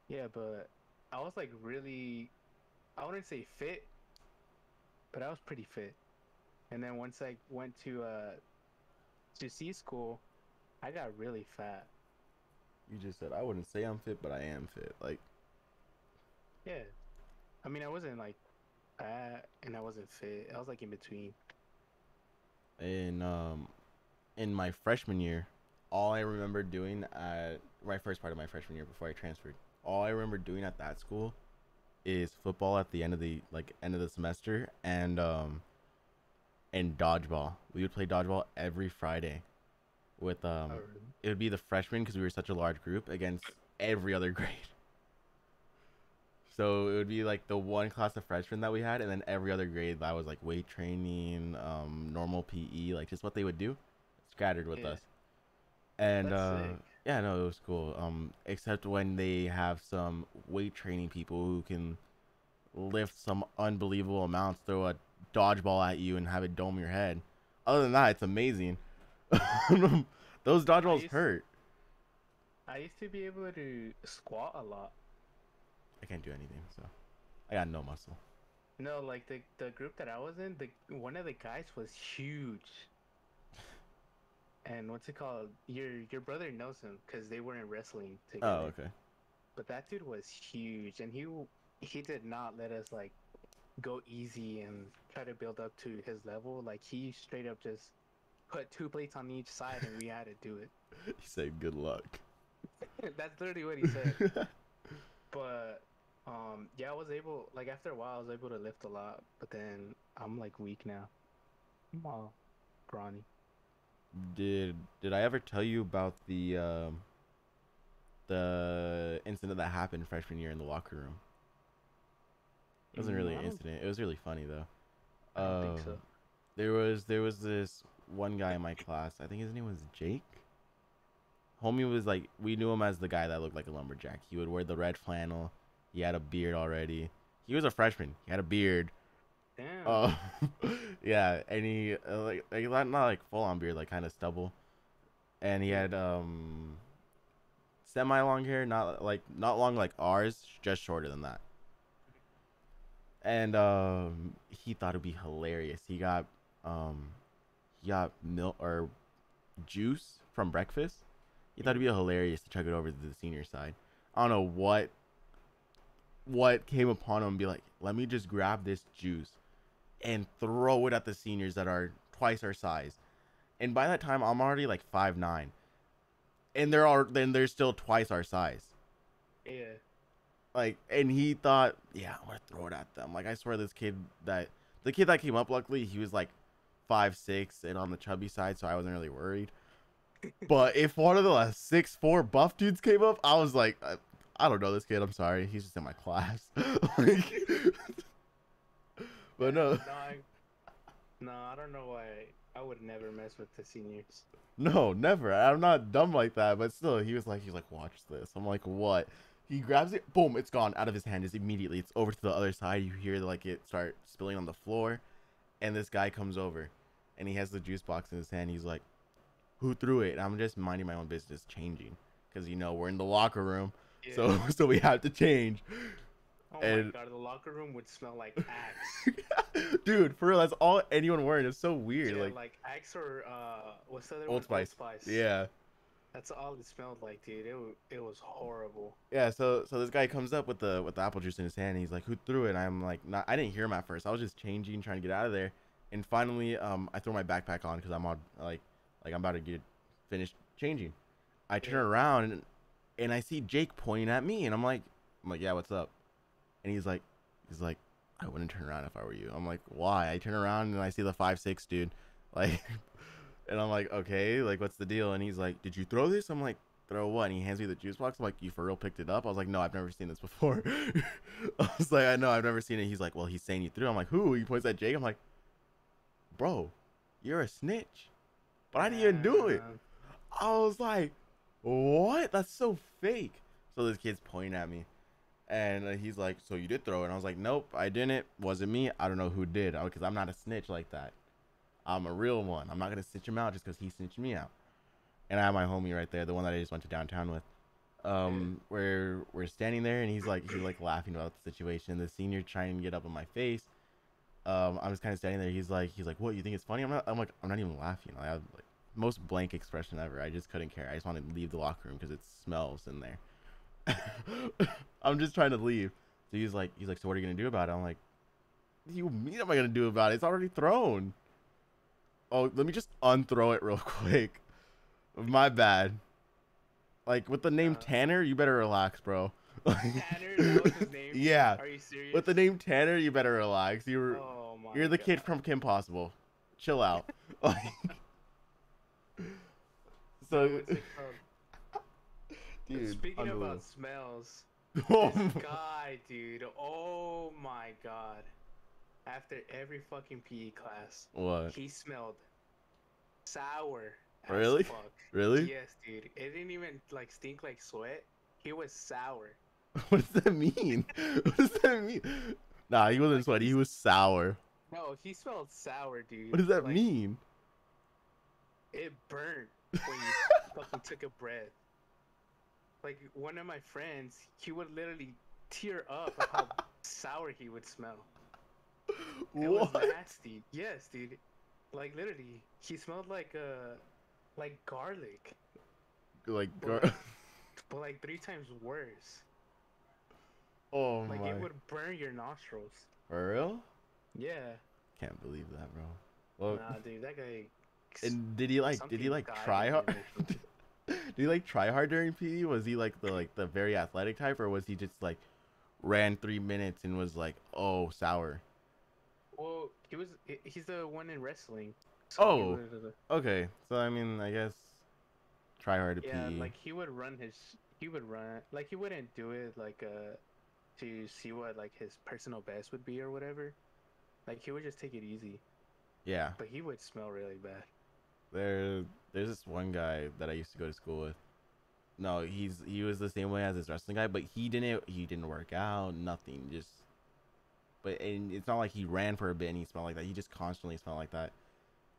Yeah, but I was like really, I wouldn't say fit, but I was pretty fit. And then once I went to uh to C school, I got really fat. You just said I wouldn't say I'm fit, but I am fit. Like Yeah. I mean, I wasn't like fat and I wasn't fit. I was like in between. in um in my freshman year, all I remember doing at my first part of my freshman year before I transferred, all I remember doing at that school is football at the end of the like end of the semester and um and dodgeball. We would play dodgeball every Friday with um it would be the freshmen because we were such a large group against every other grade. So it would be like the one class of freshmen that we had, and then every other grade that was like weight training, um, normal PE, like just what they would do, scattered with Yeah. us. And uh, yeah, no, it was cool. Um, except when they have some weight training people who can lift some unbelievable amounts, throw a dodgeball at you, and have it dome your head. Other than that, it's amazing. Those dodgeballs used- hurt. I used to be able to squat a lot. I can't do anything, so I got no muscle. No, like the the group that I was in, the one of the guys was huge. And what's it called? Your your brother knows him because they were in wrestling oh, together. Oh, okay. But that dude was huge, and he he did not let us like go easy and try to build up to his level. Like he straight up just put two plates on each side, and we had to do it. He said, "Good luck." That's literally what he said. but um, yeah, I was able. Like after a while, I was able to lift a lot. But then I'm like weak now. I'm all brawny. did Did I ever tell you about the um the incident that happened freshman year in the locker room? It wasn't really Mm, an incident. It was really funny though. I don't think so. Um, There was there was this one guy in my class. I think his name was Jake. Homie was like we knew him as the guy that looked like a lumberjack. He would wear the red flannel. He had a beard already. He was a freshman. He had a beard. Damn. Oh, yeah, and he uh, like like not, not like full on beard, like kind of stubble. and he had um semi long hair, not like not long like ours, just shorter than that. And um, he thought it'd be hilarious. He got um, he got milk or juice from breakfast. He thought it'd be hilarious to chug it over to the senior side. I don't know what what came upon him be like, let me just grab this juice and throw it at the seniors that are twice our size. And by that time, I'm already like five nine, and they're all then they're still twice our size. Yeah. Like, and he thought, yeah, I'm gonna throw it at them. Like, I swear, this kid that the kid that came up, luckily, he was like five six and on the chubby side, so I wasn't really worried. but if one of the like, six four buff dudes came up, I was like, I, I don't know this kid. I'm sorry, he's just in my class. like, but no, No, I, no, I don't know why. I would never mess with the seniors. no, never. I'm not dumb like that. But still, he was like, he's like, watch this. I'm like, what? He grabs it, boom, it's gone out of his hand. Just immediately, it's over to the other side. You hear like it start spilling on the floor, and this guy comes over, and he has the juice box in his hand. He's like, "Who threw it?" And I'm just minding my own business, changing, because you know we're in the locker room, Yeah. so so we have to change. oh and- my god, the locker room would smell like Axe. Dude, for real, that's all anyone wearing. It's so weird. yeah, like, like, Axe or uh, what's the other Old one? Spice. yeah. That's all it smelled like, dude. It it was horrible. Yeah, so so this guy comes up with the with the apple juice in his hand. And he's like, "Who threw it?" And I'm like, "Not." I didn't hear him at first. I was just changing, trying to get out of there. And finally, um, I throw my backpack on because I'm on like like I'm about to get finished changing. I turn around and and I see Jake pointing at me, and I'm like, I'm like, "Yeah, what's up?" And he's like, he's like, "I wouldn't turn around if I were you." I'm like, "Why?" I turn around and I see the five six dude, like, and I'm like, "Okay, like, what's the deal?" And he's like, "Did you throw this?" I'm like throw what? And he hands me the juice box. I'm like, you for real picked it up? I was like, no, I've never seen this before. I was like, I know, I've never seen it. He's like, well, he's saying you threw. I'm like, who? He points at Jake. I'm like, bro, you're a snitch. But I didn't even do it. I was like, what? That's so fake. So this kid's pointing at me. And uh, he's like, so you did throw it? And I was like, nope, I didn't. Wasn't me. I don't know who did. Because I'm not a snitch like that. I'm a real one. I'm not to snitch him out just because he snitched me out. And I have my homie right there, the one that I just went to downtown with. Um, where we're standing there and he's like, he's like laughing about the situation. The senior trying to get up in my face. Um, I'm just kind of standing there. He's like, he's like, what? You think it's funny? I'm not. I'm like, I'm not even laughing. I have like most blank expression ever. I just couldn't care. I just wanted to leave the locker room because it smells in there. I'm just trying to leave. So he's like, he's like, so what are you gonna do about it? I'm like, you mean am I gonna do about it? It's already thrown. Oh, let me just unthrow it real quick. My bad. Like with the name Uh, Tanner, you better relax, bro. Tanner, that was his name. Yeah. Are you serious? with the name Tanner, you better relax. You're Oh you're the God. kid from Kim Possible. Chill out. Like, so, What's it called? dude. Speaking about smells, Oh this guy, dude. Oh my god. After every fucking PE class, what? he smelled sour. Really? Fuck. Really? Yes, dude. It didn't even like stink like sweat. He was sour. What does that mean? What does that mean? Nah, he wasn't sweaty. He was sour. No, he smelled sour, dude. What does that Like, mean? It burned when you fucking took a breath. Like one of my friends, he would literally tear up of how sour he would smell. It What? was nasty. Yes, dude. Like literally, he smelled like uh, like garlic, Like, What? gar- but like three times worse. oh Like my. it would burn your nostrils. For real? Yeah. Can't believe that, bro. Well, Nah, dude, that guy. and did he like? Did he like try hard? him or something. did he like try hard during PE? Was he like the like the very athletic type, or was he just like ran three minutes and was like, oh, sour? Well, he was. He's the one in wrestling. he Oh. Okay, so I mean, I guess try hard to Yeah, PE. like he would run his. He would run like he wouldn't do it like uh to see what like his personal best would be or whatever. Like he would just take it easy, yeah. but he would smell really bad. There, there's this one guy that I used to go to school with. No, he's he was the same way as this wrestling guy, but he didn't he didn't work out, nothing. Just, but and it's not like he ran for a bit and he smelled like that. He just constantly smelled like that.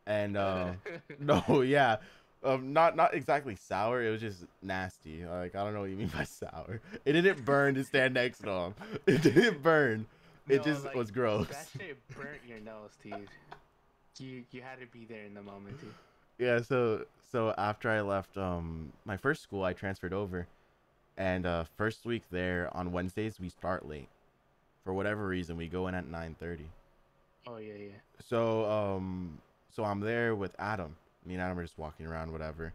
And uh, no, yeah, Um, not not exactly sour. It was just nasty. Like I don't know what you mean by sour. It didn't burn to stand next to him. It didn't burn. It No, just like, was gross. That shit burnt your nose, dude. You you had to be there in the moment, dude. Yeah. So so after I left um my first school, I transferred over, and uh first week there on Wednesdays we start late. For whatever reason, we go in at nine thirty. Oh yeah, yeah. So um so I'm there with Adam. Me and Adam are just walking around, whatever.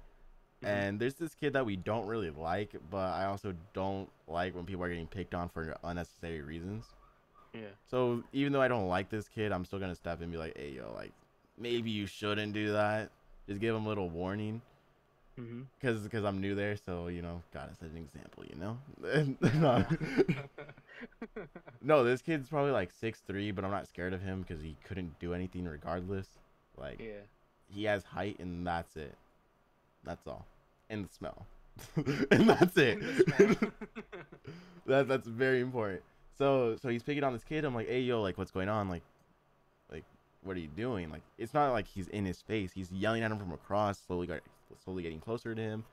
Mhm. And there's this kid that we don't really like, but I also don't like when people are getting picked on for unnecessary reasons. yeah. So even though I don't like this kid, I'm still gonna step in and be like, "Hey, yo, like maybe you shouldn't do that. Just give him a little warning, Mm-hmm. cause cause I'm new there, so you know, gotta set an example, you know." no, no, this kid's probably like six three, but I'm not scared of him because he couldn't do anything regardless. Like yeah. he has height and that's it. That's all. And the smell. and that's it. That that's very important. So so he's picking on this kid. I'm like, hey yo, like what's going on? Like like what are you doing? Like it's not like he's in his face. He's yelling at him from across, slowly got slowly getting closer to him.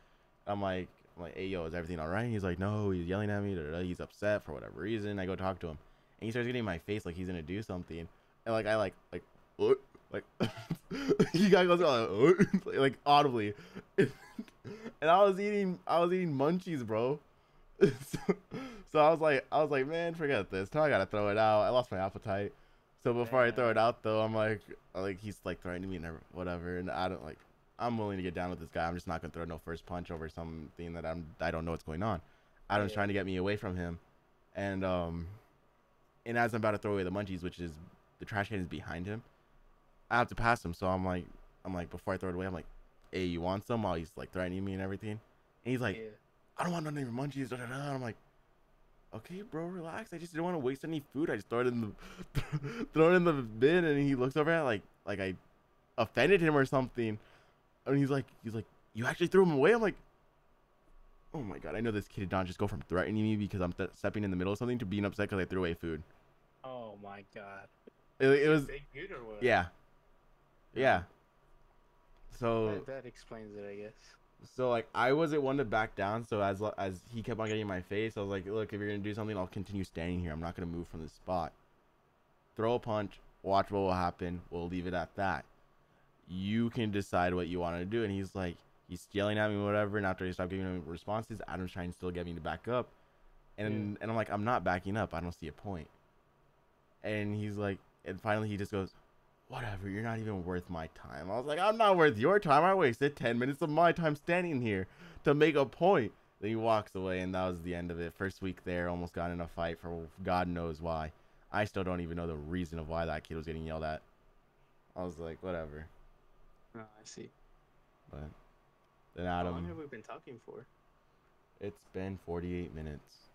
I'm like I'm like, hey yo, is everything alright? He's like, no, he's yelling at me. da, da, da. He's upset for whatever reason. I go talk to him, and he starts getting in my face like he's gonna do something. And like I like like "What?" like he got goes like, like audibly. and I was eating I was eating munchies, bro. so, so I was like I was like, man, forget this. Now I gotta throw it out. I lost my appetite. So before I throw it out though, I'm like like he's like threatening me and whatever, and I don't like I'm willing to get down with this guy. I'm just not gonna throw no first punch over something that I'm I don't know what's going on. Adam's Yeah. trying to get me away from him, and um, and as I'm about to throw away the munchies, which is the trash can is behind him, I have to pass him. So I'm like I'm like before I throw it away, I'm like, hey, you want some? While he's like threatening me and everything, and he's like, yeah. I don't want none of your munchies. Da, da, da. And I'm like, okay, bro, relax. I just didn't want to waste any food. I just throw it in the throw it in the bin, and he looks over at it like like I offended him or something. And he's like, he's like, you actually threw him away. I'm like, oh my god, I know this kid did not just go from threatening me because I'm th- stepping in the middle of something to being upset because I threw away food. Oh my god. It, it was Big dude or what? yeah, yeah. So That, that explains it, I guess. So like I wasn't one to back down. So as as he kept on getting in my face, I was like, look, if you're gonna do something, I'll continue standing here. I'm not gonna move from this spot. Throw a punch, watch what will happen. We'll leave it at that. You can decide what you want to do. And he's like, he's yelling at me, whatever. And after he stopped giving me responses, Adam's trying to still get me to back up. And and I'm like, I'm not backing up. I don't see a point. And he's like, and finally he just goes, whatever, you're not even worth my time. I was like, I'm not worth your time. I wasted 10 minutes of my time standing here to make a point. Then he walks away, and that was the end of it. First week there, almost got in a fight for God knows why. I still don't even know the reason of why that kid was getting yelled at. I was like, whatever. Oh, I see. But then Adam. How long have we been talking for? it's been 48 minutes.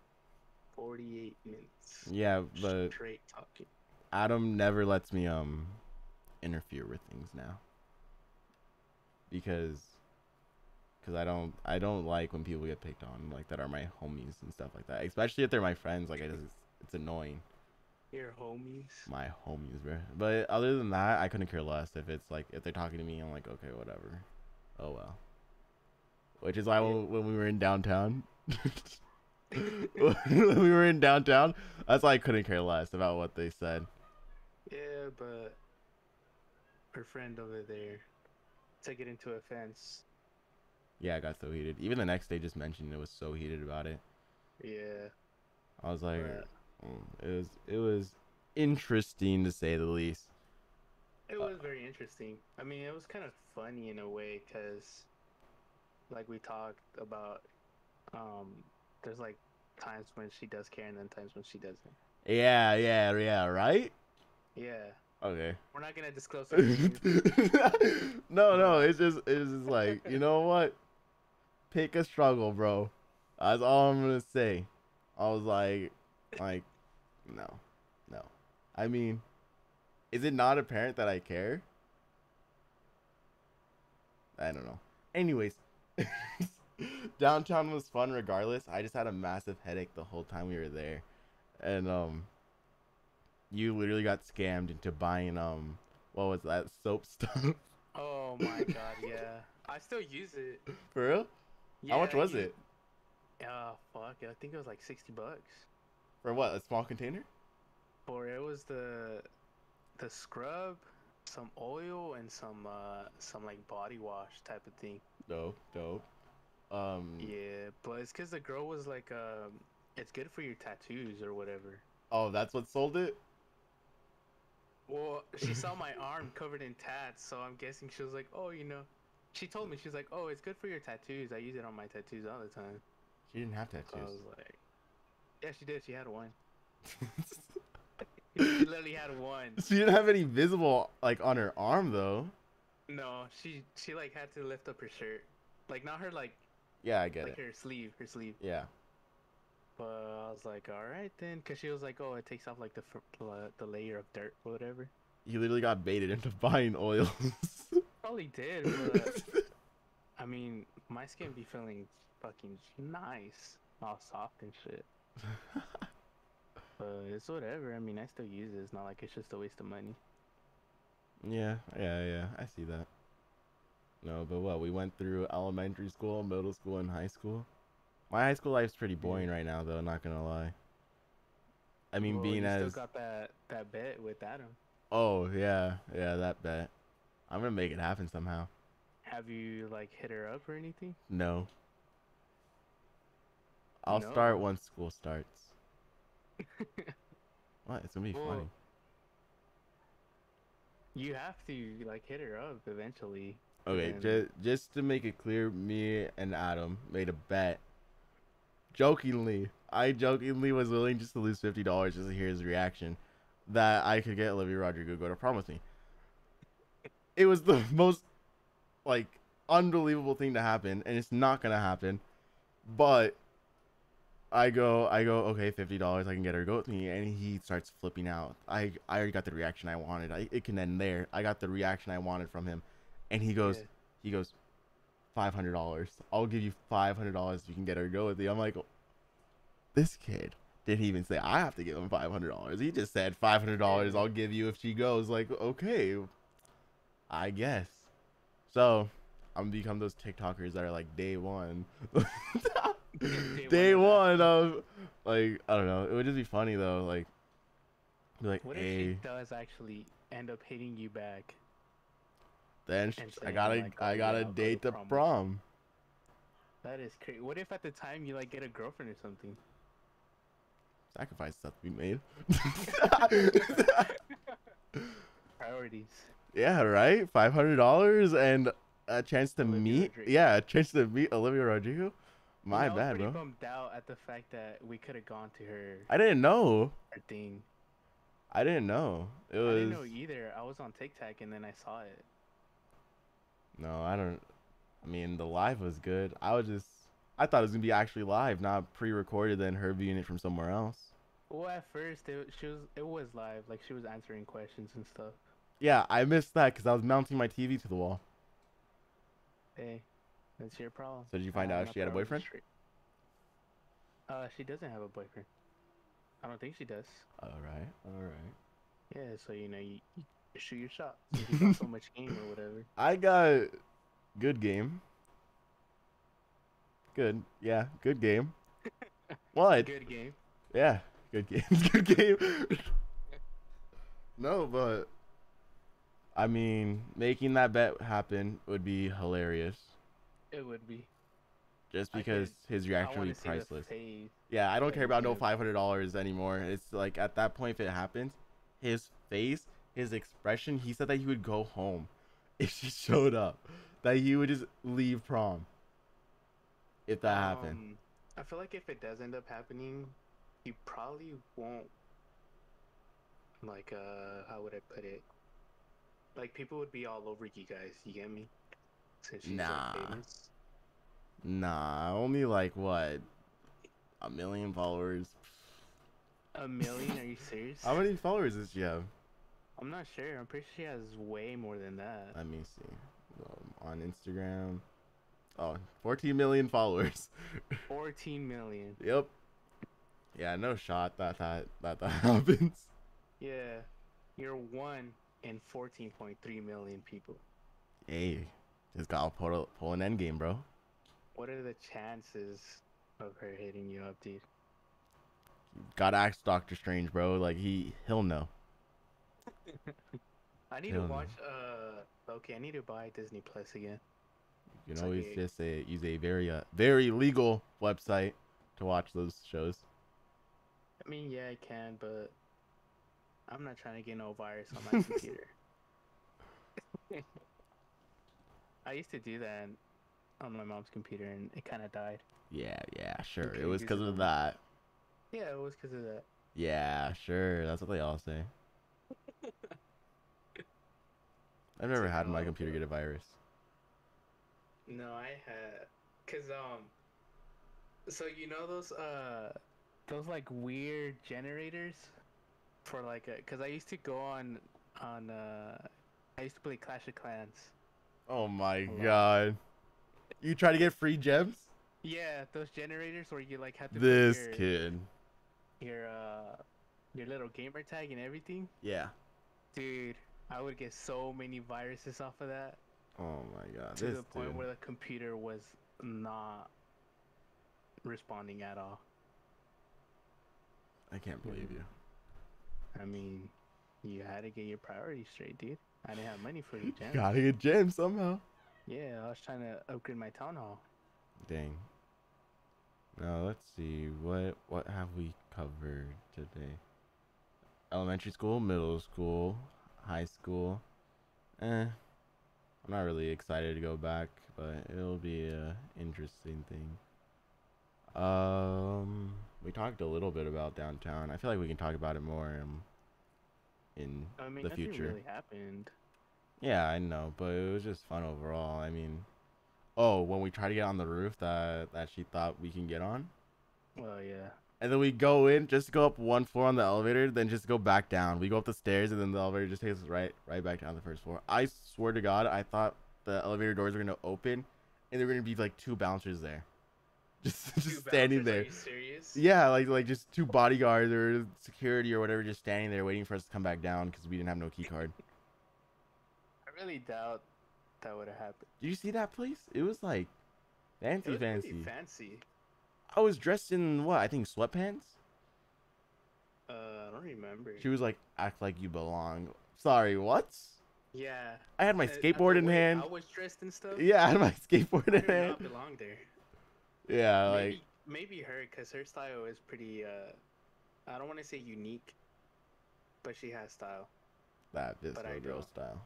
48 minutes. Yeah, but Straight talking. Adam never lets me um interfere with things now. Because cuz I don't I don't like when people get picked on like that are my homies and stuff like that. Especially if they're my friends like I just it's annoying. Your homies. My homies, bro. But other than that, I couldn't care less if it's like if they're talking to me, I'm like, okay, whatever. Oh well. Which is why when, when we were in downtown when we were in downtown, that's why I couldn't care less about what they said. Yeah, but her friend over there took it into offense. Yeah, I got so heated. Even the next day, just mentioning it was so heated about it. Yeah. I was like, but it was it was interesting to say the least. it was very interesting. I mean, it was kind of funny in a way because, like we talked about, um, there's like times when she does care and then times when she doesn't. Yeah, yeah, yeah. Right? Yeah. Okay. We're not gonna disclose. no, no. It's just it's just like you know what? Pick a struggle, bro. That's all I'm gonna say. I was like, like, no, no. I mean, is it not apparent that I care? I don't know. Anyways, downtown was fun regardless. I just had a massive headache the whole time we were there, and um, you literally got scammed into buying um, what was that soap stuff? oh my god, yeah. I still use it. For real? Yeah, How much was use- it? Uh, fuck. I think it was like sixty bucks. For what? A small container? For it was the the scrub, some oil, and some uh some like body wash type of thing. Dope, dope. Um, Yeah, but it's because the girl was like, um, it's good for your tattoos or whatever. Oh, that's what sold it? Well, she saw my arm covered in tats, so I'm guessing she was like, oh, you know. She told me she's like, oh, it's good for your tattoos. I use it on my tattoos all the time. She didn't have So I tattoos. was like, yeah, she did. She had one. she literally had one. she didn't have any visible like on her arm though. No, she she like had to lift up her shirt, like not her like Yeah, I get like it. her sleeve, her sleeve. Yeah. But I was like, all right then, because she was like, oh, it takes off like the the layer of dirt or whatever. You literally got baited into buying oils. Probably did, but I mean, my skin be feeling fucking nice, all soft and shit. But it's whatever. I mean, I still use it. It's not like it's just a waste of money. yeah, yeah, yeah. I see that. No, but what? We went through elementary school, middle school, and high school. My high school life's pretty boring right now, though. Not gonna lie. I mean, Well, being you as still got that that bet with Adam. oh yeah, yeah, that bet. I'm gonna make it happen somehow. Have you like hit her up or anything? No. I'll No? start once school starts. What? It's gonna be Well, funny. You have to like hit her up eventually. Okay, and- just just to make it clear, me and Adam made a bet. Jokingly, I jokingly was willing just to lose fifty dollars just to hear his reaction, that I could get Olivia Rodrigo to go to prom with me. It was the most, like, unbelievable thing to happen, and it's not gonna happen. But I go, I go, okay, fifty dollars, I can get her to go with me, and he starts flipping out. I, I already got the reaction I wanted. I, it can end there. I got the reaction I wanted from him, and he goes, Yeah. he goes, five hundred dollars. I'll give you five hundred dollars if you can get her to go with me. I'm like, this kid didn't even say I have to give him five hundred dollars. He just said five hundred dollars. I'll give you if she goes. Like, okay, I guess. So I'm become those TikTokers that are like day one. Day day one one of like I don't know. It would just be funny though. Like, be like, What if she does actually end up hitting you back? then sh- and I gotta like, oh, I gotta I'll go to date the prom prom. That is crazy. What if at the time you like get a girlfriend or something? Sacrifice stuff to be made. Priorities. yeah, right. Five hundred dollars and a chance to Olivia meet. Rodrigo. Yeah, a chance to meet Olivia Rodrigo. My You know, I was bad, pretty bro. bummed out at the fact that we could have gone to her, I didn't know. her thing. I didn't know. It was. I didn't know either. I was on TikTok and then I saw it. no. I don't. I mean, the live was good. I was just. I thought it was gonna be actually live, not pre-recorded, then her viewing it from somewhere else. Well, at first it she was it was live, like she was answering questions and stuff. Yeah, I missed that because I was mounting my TV to the wall. Hey, that's your problem. So did you find Uh, out she had a boyfriend? Uh, she doesn't have a boyfriend. I don't think she does. All right, all right. Yeah, so you know you, you shoot your shot. You got so much game or whatever. I got good game. Good, yeah, good game. What? Good game. Yeah, good game. good game. no, but I mean, making that bet happen would be hilarious. It would be. Just because his reaction would be to see the priceless. Yeah, I don't care about no five hundred dollars anymore. It's like at that point, if it happens, his face, his expression. He said that he would go home if she showed up. That he would just leave prom. If that happened. Um, I feel like if it does end up happening, you probably won't. Like, uh, how would I put it? Like, people would be all over you guys. You get me? Since Nah. like. Nah, only like what, a million followers. A million? Are you serious? How many followers does she have? I'm not sure. I'm pretty sure she has way more than that. Let me see. Um, on Instagram. Oh, 14 million followers. 14 million. yep. Yeah, no shot that that that, that happens. Yeah. You're one in 14.3 million people. Hey, Just gotta pull pull an end game, bro. What are the chances of her hitting you up, dude? Gotta ask Doctor Strange, bro. Like he he'll know. I need Hell to watch. Uh, okay, I need to buy Disney Plus again. You It's can like always a- just say use a very uh, very legal website to watch those shows. I mean, yeah, I can, but I'm not trying to get no virus on my computer. I used to do that on my mom's computer, and it kind of died. Yeah, yeah, sure. Okay, it was because of that. Yeah, it was because of that. Yeah, sure. That's what they all say. I've never had my computer get a virus. No, I had, cause um, so you know those uh, those like weird generators for like a, cause I used to go on on uh, I used to play Clash of Clans. Oh my Hold on. god. You try to get free gems? Yeah, those generators where you like have to This your, kid. your uh your little gamer tag and everything. Yeah. Dude, I would get so many viruses off of that Oh my god. to the point dude. where the computer was not responding at all. I can't believe you. I mean, you had to get your priorities straight, dude. I didn't have money for the gym. Gotta get gems somehow. Yeah, I was trying to upgrade my town hall. Dang. Now let's see what what have we covered today? Elementary school, middle school, high school. Eh. I'm not really excited to go back, but it'll be a interesting thing. Um, we talked a little bit about downtown. I feel like we can talk about it more um, in I mean, the future. really happened. Yeah, I know, but it was just fun overall. I mean, oh, when we try to get on the roof that that she thought we can get on, Well, yeah. and then we go in, just go up one floor on the elevator, then just go back down. We go up the stairs, and then the elevator just takes us right right back down the first floor. I swear to God, I thought the elevator doors were gonna open, and there were gonna be like two bouncers there, just just standing bouncers, Are there. you serious? Yeah, like like just two bodyguards or security or whatever, just standing there waiting for us to come back down because we didn't have no key card. I really doubt that would have happened. Did you see that place? It was like fancy, was fancy. fancy. I was dressed in what? I think sweatpants. Uh, I don't remember. She was like, "Act like you belong." Sorry, what? yeah. I had my skateboard in hand. I was dressed and stuff. Yeah, I had my skateboard in hand. not belong there. Yeah, like maybe, maybe her, cause her style is pretty. Uh, I don't want to say unique, but she has style. that this girl style.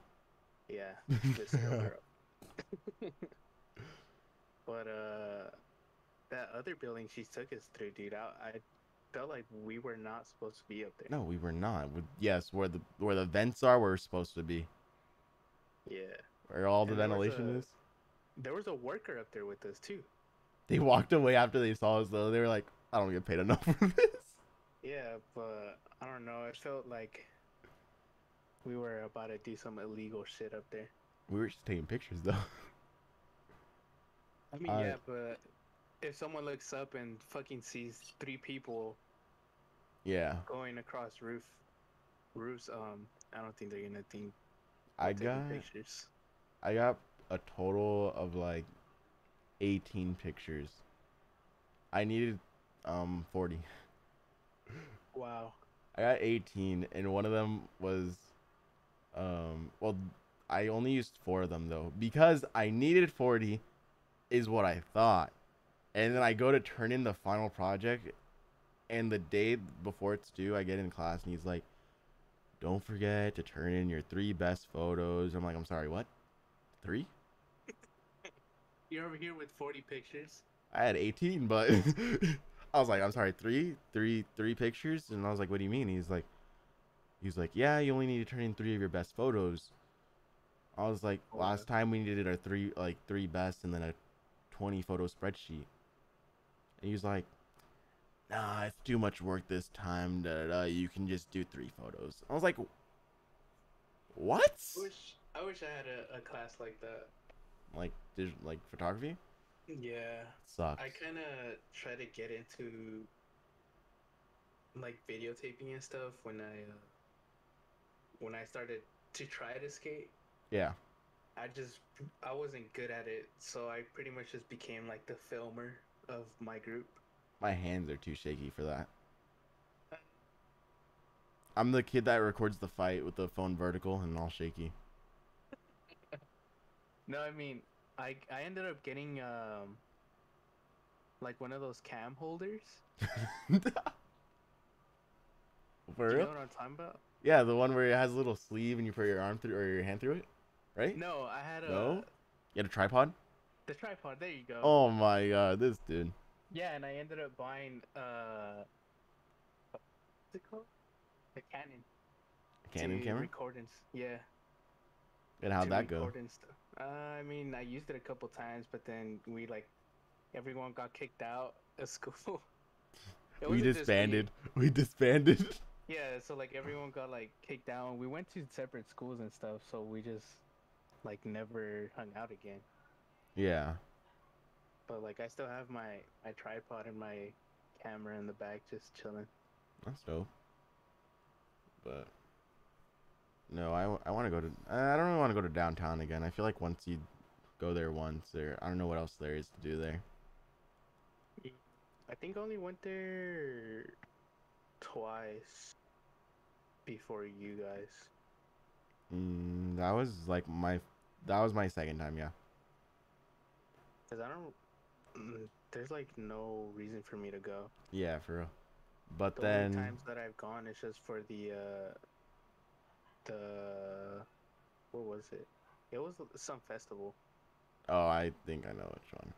Yeah, this girl. girl. but uh, that other building she took us through, dude. I, I felt like we were not supposed to be up there. No, we were not. We- yes, where the where the vents are, where we're supposed to be. Yeah. Where all the And there ventilation a- is. There was a worker up there with us too. They walked away after they saw us though. They were like, "I don't get paid enough for this." Yeah, but I don't know. It felt like we were about to do some illegal shit up there. We were just taking pictures though. I mean, I- yeah, but if someone looks up and fucking sees three people yeah, going across roof roofs, um, I don't think they're gonna think I got pictures. I got a total of like 18 pictures. I needed um 40. Wow. I got 18 and one of them was um well I only used 4 of them though because I needed 40 is what I thought. And then I go to turn in the final project and the day before it's due I get in class and he's like don't forget to turn in your 3 best photos. I'm like I'm sorry, what? 3? You're over here with 40 pictures. I had 18, but I was like, I'm sorry, three, three, three pictures, and I was like, what do you mean? He's like, he's like, yeah, you only need to turn in three of your best photos. I was like, Oh, last time we needed our three, like three best, and then a 20 photo spreadsheet. And he was like, nah, it's too much work this time. Da, da, da. You can just do three photos. I was like, what? I wish I wish I had a, a class like that. Like, did like photography Yeah. sucks. I kind of try to get into like videotaping and stuff when I uh, when I started to try to skate. yeah. I just I wasn't good at it, so I pretty much just became like the filmer of my group. My hands are too shaky for that. I'm the kid that records the fight with the phone vertical and all shaky. No, I mean, I I ended up getting um like one of those cam holders. For you real? know what I'm talking about? Yeah, the one where it has a little sleeve and you put your arm through or your hand through it, right? No, I had a No? You had a tripod? the tripod. There you go. Oh my god, this dude. Yeah, and I ended up buying uh what's it called? The Canon. Canon to camera? record and Yeah. And how'd that go? stuff. Uh, I mean, I used it a couple times, but then we like everyone got kicked out of school. We wasn't just me. disbanded. We disbanded. Yeah, so like everyone got like kicked out. We went to separate schools and stuff, so we just like never hung out again. yeah. But like I still have my my tripod and my camera in the back, just chilling. That's dope. But no, I, I want to go to. I don't really want to go to downtown again. I feel like once you go there once, there I don't know what else there is to do there. I think I only went there twice before you guys. Mm, that was like my that was my second time. Yeah. Cause I don't. mm, There's like no reason for me to go. Yeah, for real. But The then only times that I've gone is just for the uh the what was it? It was some festival. oh, I think I know which one.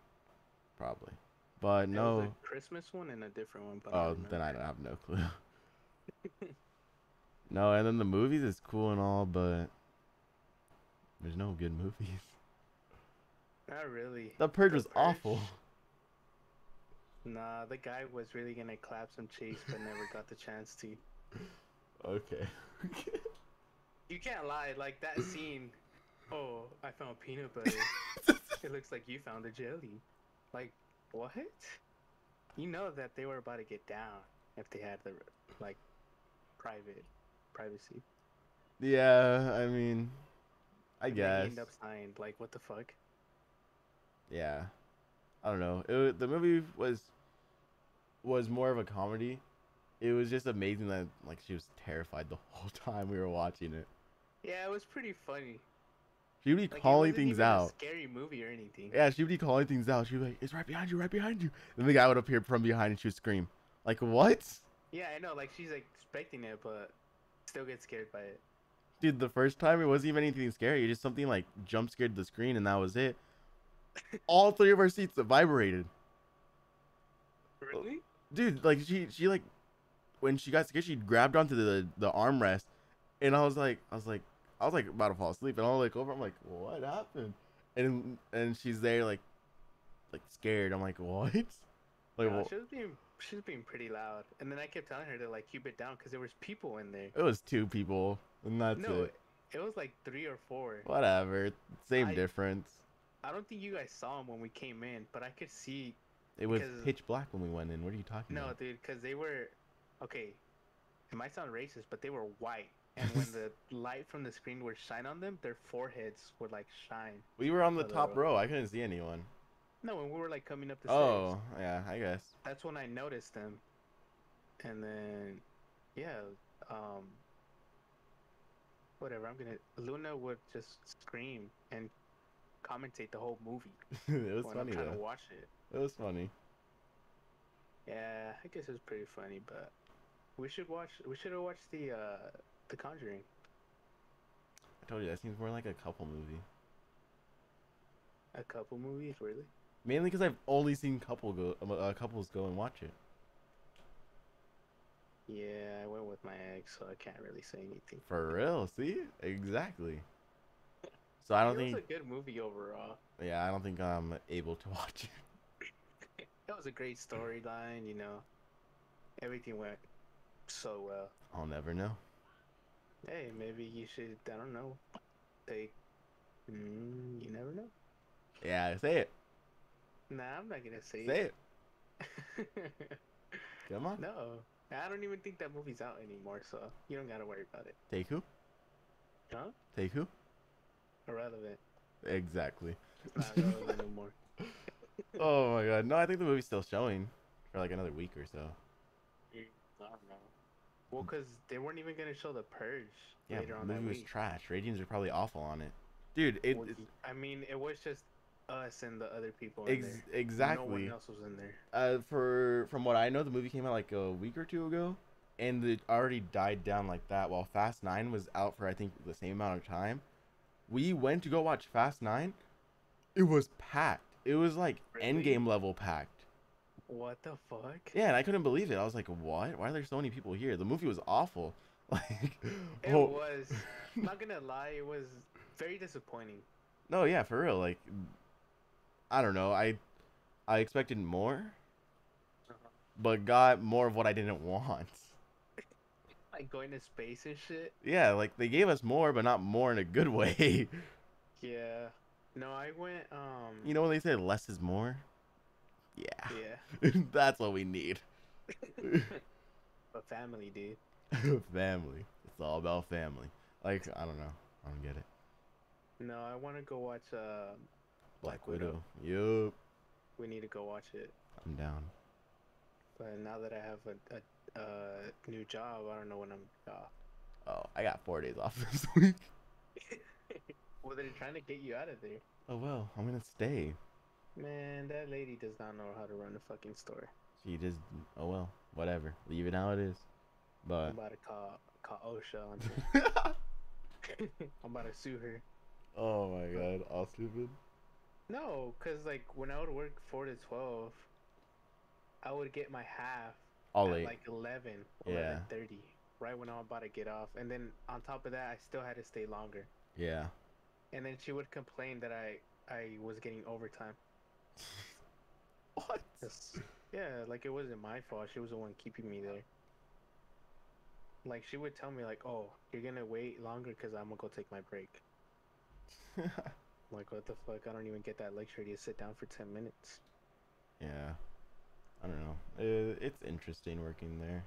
Probably. But no. Christmas one and a different one. But I Oh, don't then I don't have no clue. no, and then the movies is cool and all, but there's no good movies. Not really. The Purge The was Purge? awful. Nah, the guy was really gonna clap some cheeks, but never got the chance to. Okay. You can't lie, like that scene. Oh, I found peanut butter. it looks like you found a jelly. Like, what? You know that they were about to get down if they had the like private privacy. yeah, I mean, I And guess. ended up signed. Like, what the fuck? Yeah. I don't know. It the movie was was more of a comedy. It was just amazing that like she was terrified the whole time we were watching it. Yeah, it was pretty funny. She would be Like, calling things out. scary movie or anything. Yeah, she would be calling things out. She was like, "It's right behind you, right behind you." Then the guy would appear from behind and she would scream, "Like what?" Yeah, I know. Like she's like expecting it, but still get scared by it. Dude, the first time it wasn't even anything scary. It just something like jump scared the screen and that was it. All three of our seats vibrated. Really? Dude, like she she like when she got scared, she grabbed onto the the armrest, and I was like, I was like, I was like about to fall asleep, and I was like over, I'm like, what happened? And and she's there like, like scared. I'm like, what? Like, No, well, she was being she was being pretty loud, and then I kept telling her to like keep it down because there was people in there. it was two people, and that's no, it. it, was like three or four. Whatever, same I- difference. I don't think you guys saw them when we came in, but I could see. It was pitch black when we went in. What are you talking No, about? dude, because they were okay. It might sound racist, but they were white, and when the light from the screen would shine on them, their foreheads would like shine. We were on the top row. I couldn't see anyone. No, when we were like coming up the Oh, stairs, yeah, I guess. that's when I noticed them, and then yeah, um, whatever. I'm gonna Luna would just scream and commentate the whole movie it was when funny I'm trying though. to watch it. It was funny. Yeah, I guess it was pretty funny, but we should watch. We should have watched the uh the Conjuring. I told you that seems more like a couple movie. A couple movies, really? Mainly because I've only seen couple go uh, couples go and watch it. Yeah, I went with my ex, so I can't really say anything. For real, see? Exactly. So I don't it think was a good movie overall. yeah, I don't think I'm able to watch it. It was a great storyline, you know. Everything went so well. I'll never know. Hey, maybe you should. I don't know. Take. Mm, you never know. Yeah, say it. Nah, I'm not gonna say, it. Say it. it. Come on. no, I don't even think that movie's out anymore, so you don't gotta worry about it. Take who? Huh? Take who? Irrelevant. exactly. It's not relevant anymore. Oh my god. No, I think the movie's still showing for like another week or so. I don't know. Well, because they weren't even gonna show the purge Yeah, later the on movie that was week. trash. Ratings are probably awful on it. Dude, it, Well, it I mean, it was just us and the other people in ex- there. No exactly. one else was in there. uh, for from what I know, the movie came out like a week or two ago, and it already died down like that. While Fast Nine was out for I think the same amount of time, we went to go watch Fast Nine. It was packed. It was like Really? Endgame level packed. What the fuck? Yeah, and I couldn't believe it. I was like, "What? Why are there so many people here?" The movie was awful. Like, It oh, was. I'm not gonna lie, it was very disappointing. no, yeah, for real. Like, I don't know. I I expected more, but got more of what I didn't want. Like going to space and shit. Yeah, like they gave us more, but not more in a good way. Yeah. No, I went. Um. you know when they say less is more? Yeah, Yeah. that's what we need. But family, dude. family. It's all about family. Like I don't know. I don't get it. No, I want to go watch. Uh, Black Widow. Yup. we need to go watch it. I'm down. But now that I have a, a, a new job, I don't know when I'm off. Oh, I got four days off this week. well, they're trying to get you out of there. Oh well, I'm gonna stay. Man, that lady does not know how to run a fucking store. She just. Oh well, whatever. Leave it how it is. But I'm about to call call OSHA on her. I'm about to sue her. oh my god, all stupid. No, cause like when I would work four to twelve, I would get my half All at late. like 11, Yeah. 11.30, right when I'm about to get off. And then on top of that, I still had to stay longer. Yeah. And then she would complain that I I was getting overtime. what? yeah, like it wasn't my fault. She was the one keeping me there. Like she would tell me like, "Oh, you're gonna wait longer because I'm gonna go take my break." Like what the fuck? I don't even get that luxury to sit down for ten minutes. yeah. I don't know. Uh, it's interesting working there.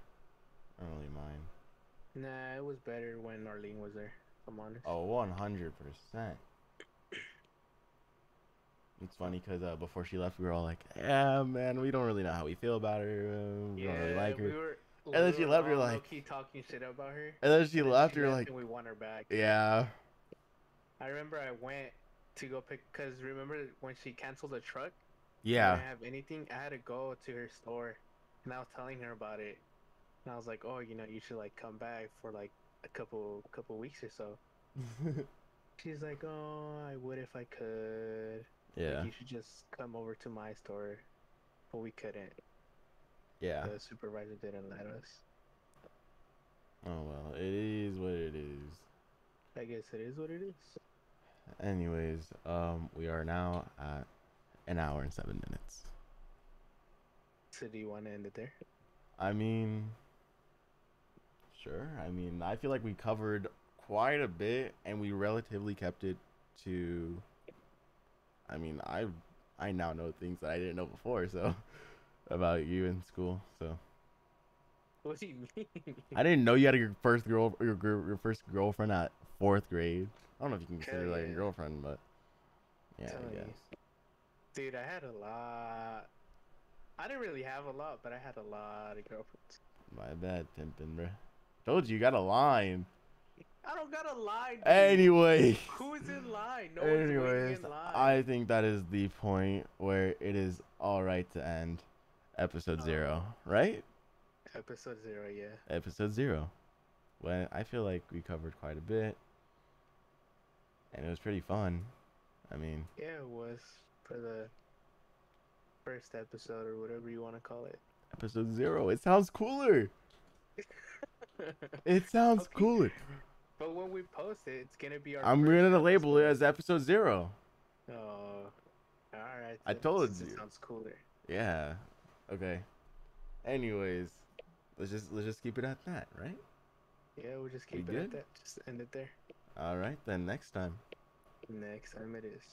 I don't really mind. Nah, it was better when Arlene was there. If I'm honest. Oh, 100%. It's funny because uh, before she left, we were all like, yeah, man, we don't really know how we feel about her. Uh, we don't really like her. we were. And then we she were left, you're all like- low-key talking shit about her. and then she and left, you're like, and we want her back. yeah. I remember I went to go pick because remember when she canceled the truck. I Yeah. didn't have anything. I had to go to her store, and I was telling her about it. And I was like, "Oh, you know, you should like come back for like a couple couple weeks or so." She's like, "Oh, I would if I could. Like, yeah. you should just come over to my store." But we couldn't. Yeah. The supervisor didn't let us. Oh, well, it is what it is. I guess it is what it is. Anyways, um, we are now at an hour and seven minutes. So do you want to end it there? I mean, sure. I mean, I feel like we covered quite a bit, and we relatively kept it to. I mean, I I now know things that I didn't know before, so about you in school. So What do you mean? I didn't know you had your first girl, your your first girlfriend at fourth grade. I don't know if you can consider like a girlfriend, but yeah, I you. Dude, I had a lot. I didn't really have a lot, but I had a lot of girlfriends. My bad, pimpin', bro. Told you, you got a line. I don't got a line. dude. Anyway. Who's in line? No Anyways, in line. I think that is the point where it is all right to end episode uh-huh. zero, right? Episode zero, yeah. Episode zero. When I feel like we covered quite a bit, and it was pretty fun. I mean, Yeah, it was for the first episode or whatever you want to call it. episode zero. It sounds cooler. It sounds Okay. cooler. but when we post it, it's gonna be our. I'm gonna label it as episode zero. Oh, all right. I told you. It sounds cooler. Yeah. Okay. Anyways, let's just let's just keep it at that, right? Yeah, we'll just We keep it good? at that. Just end it there. All right, then next time. Next time it is.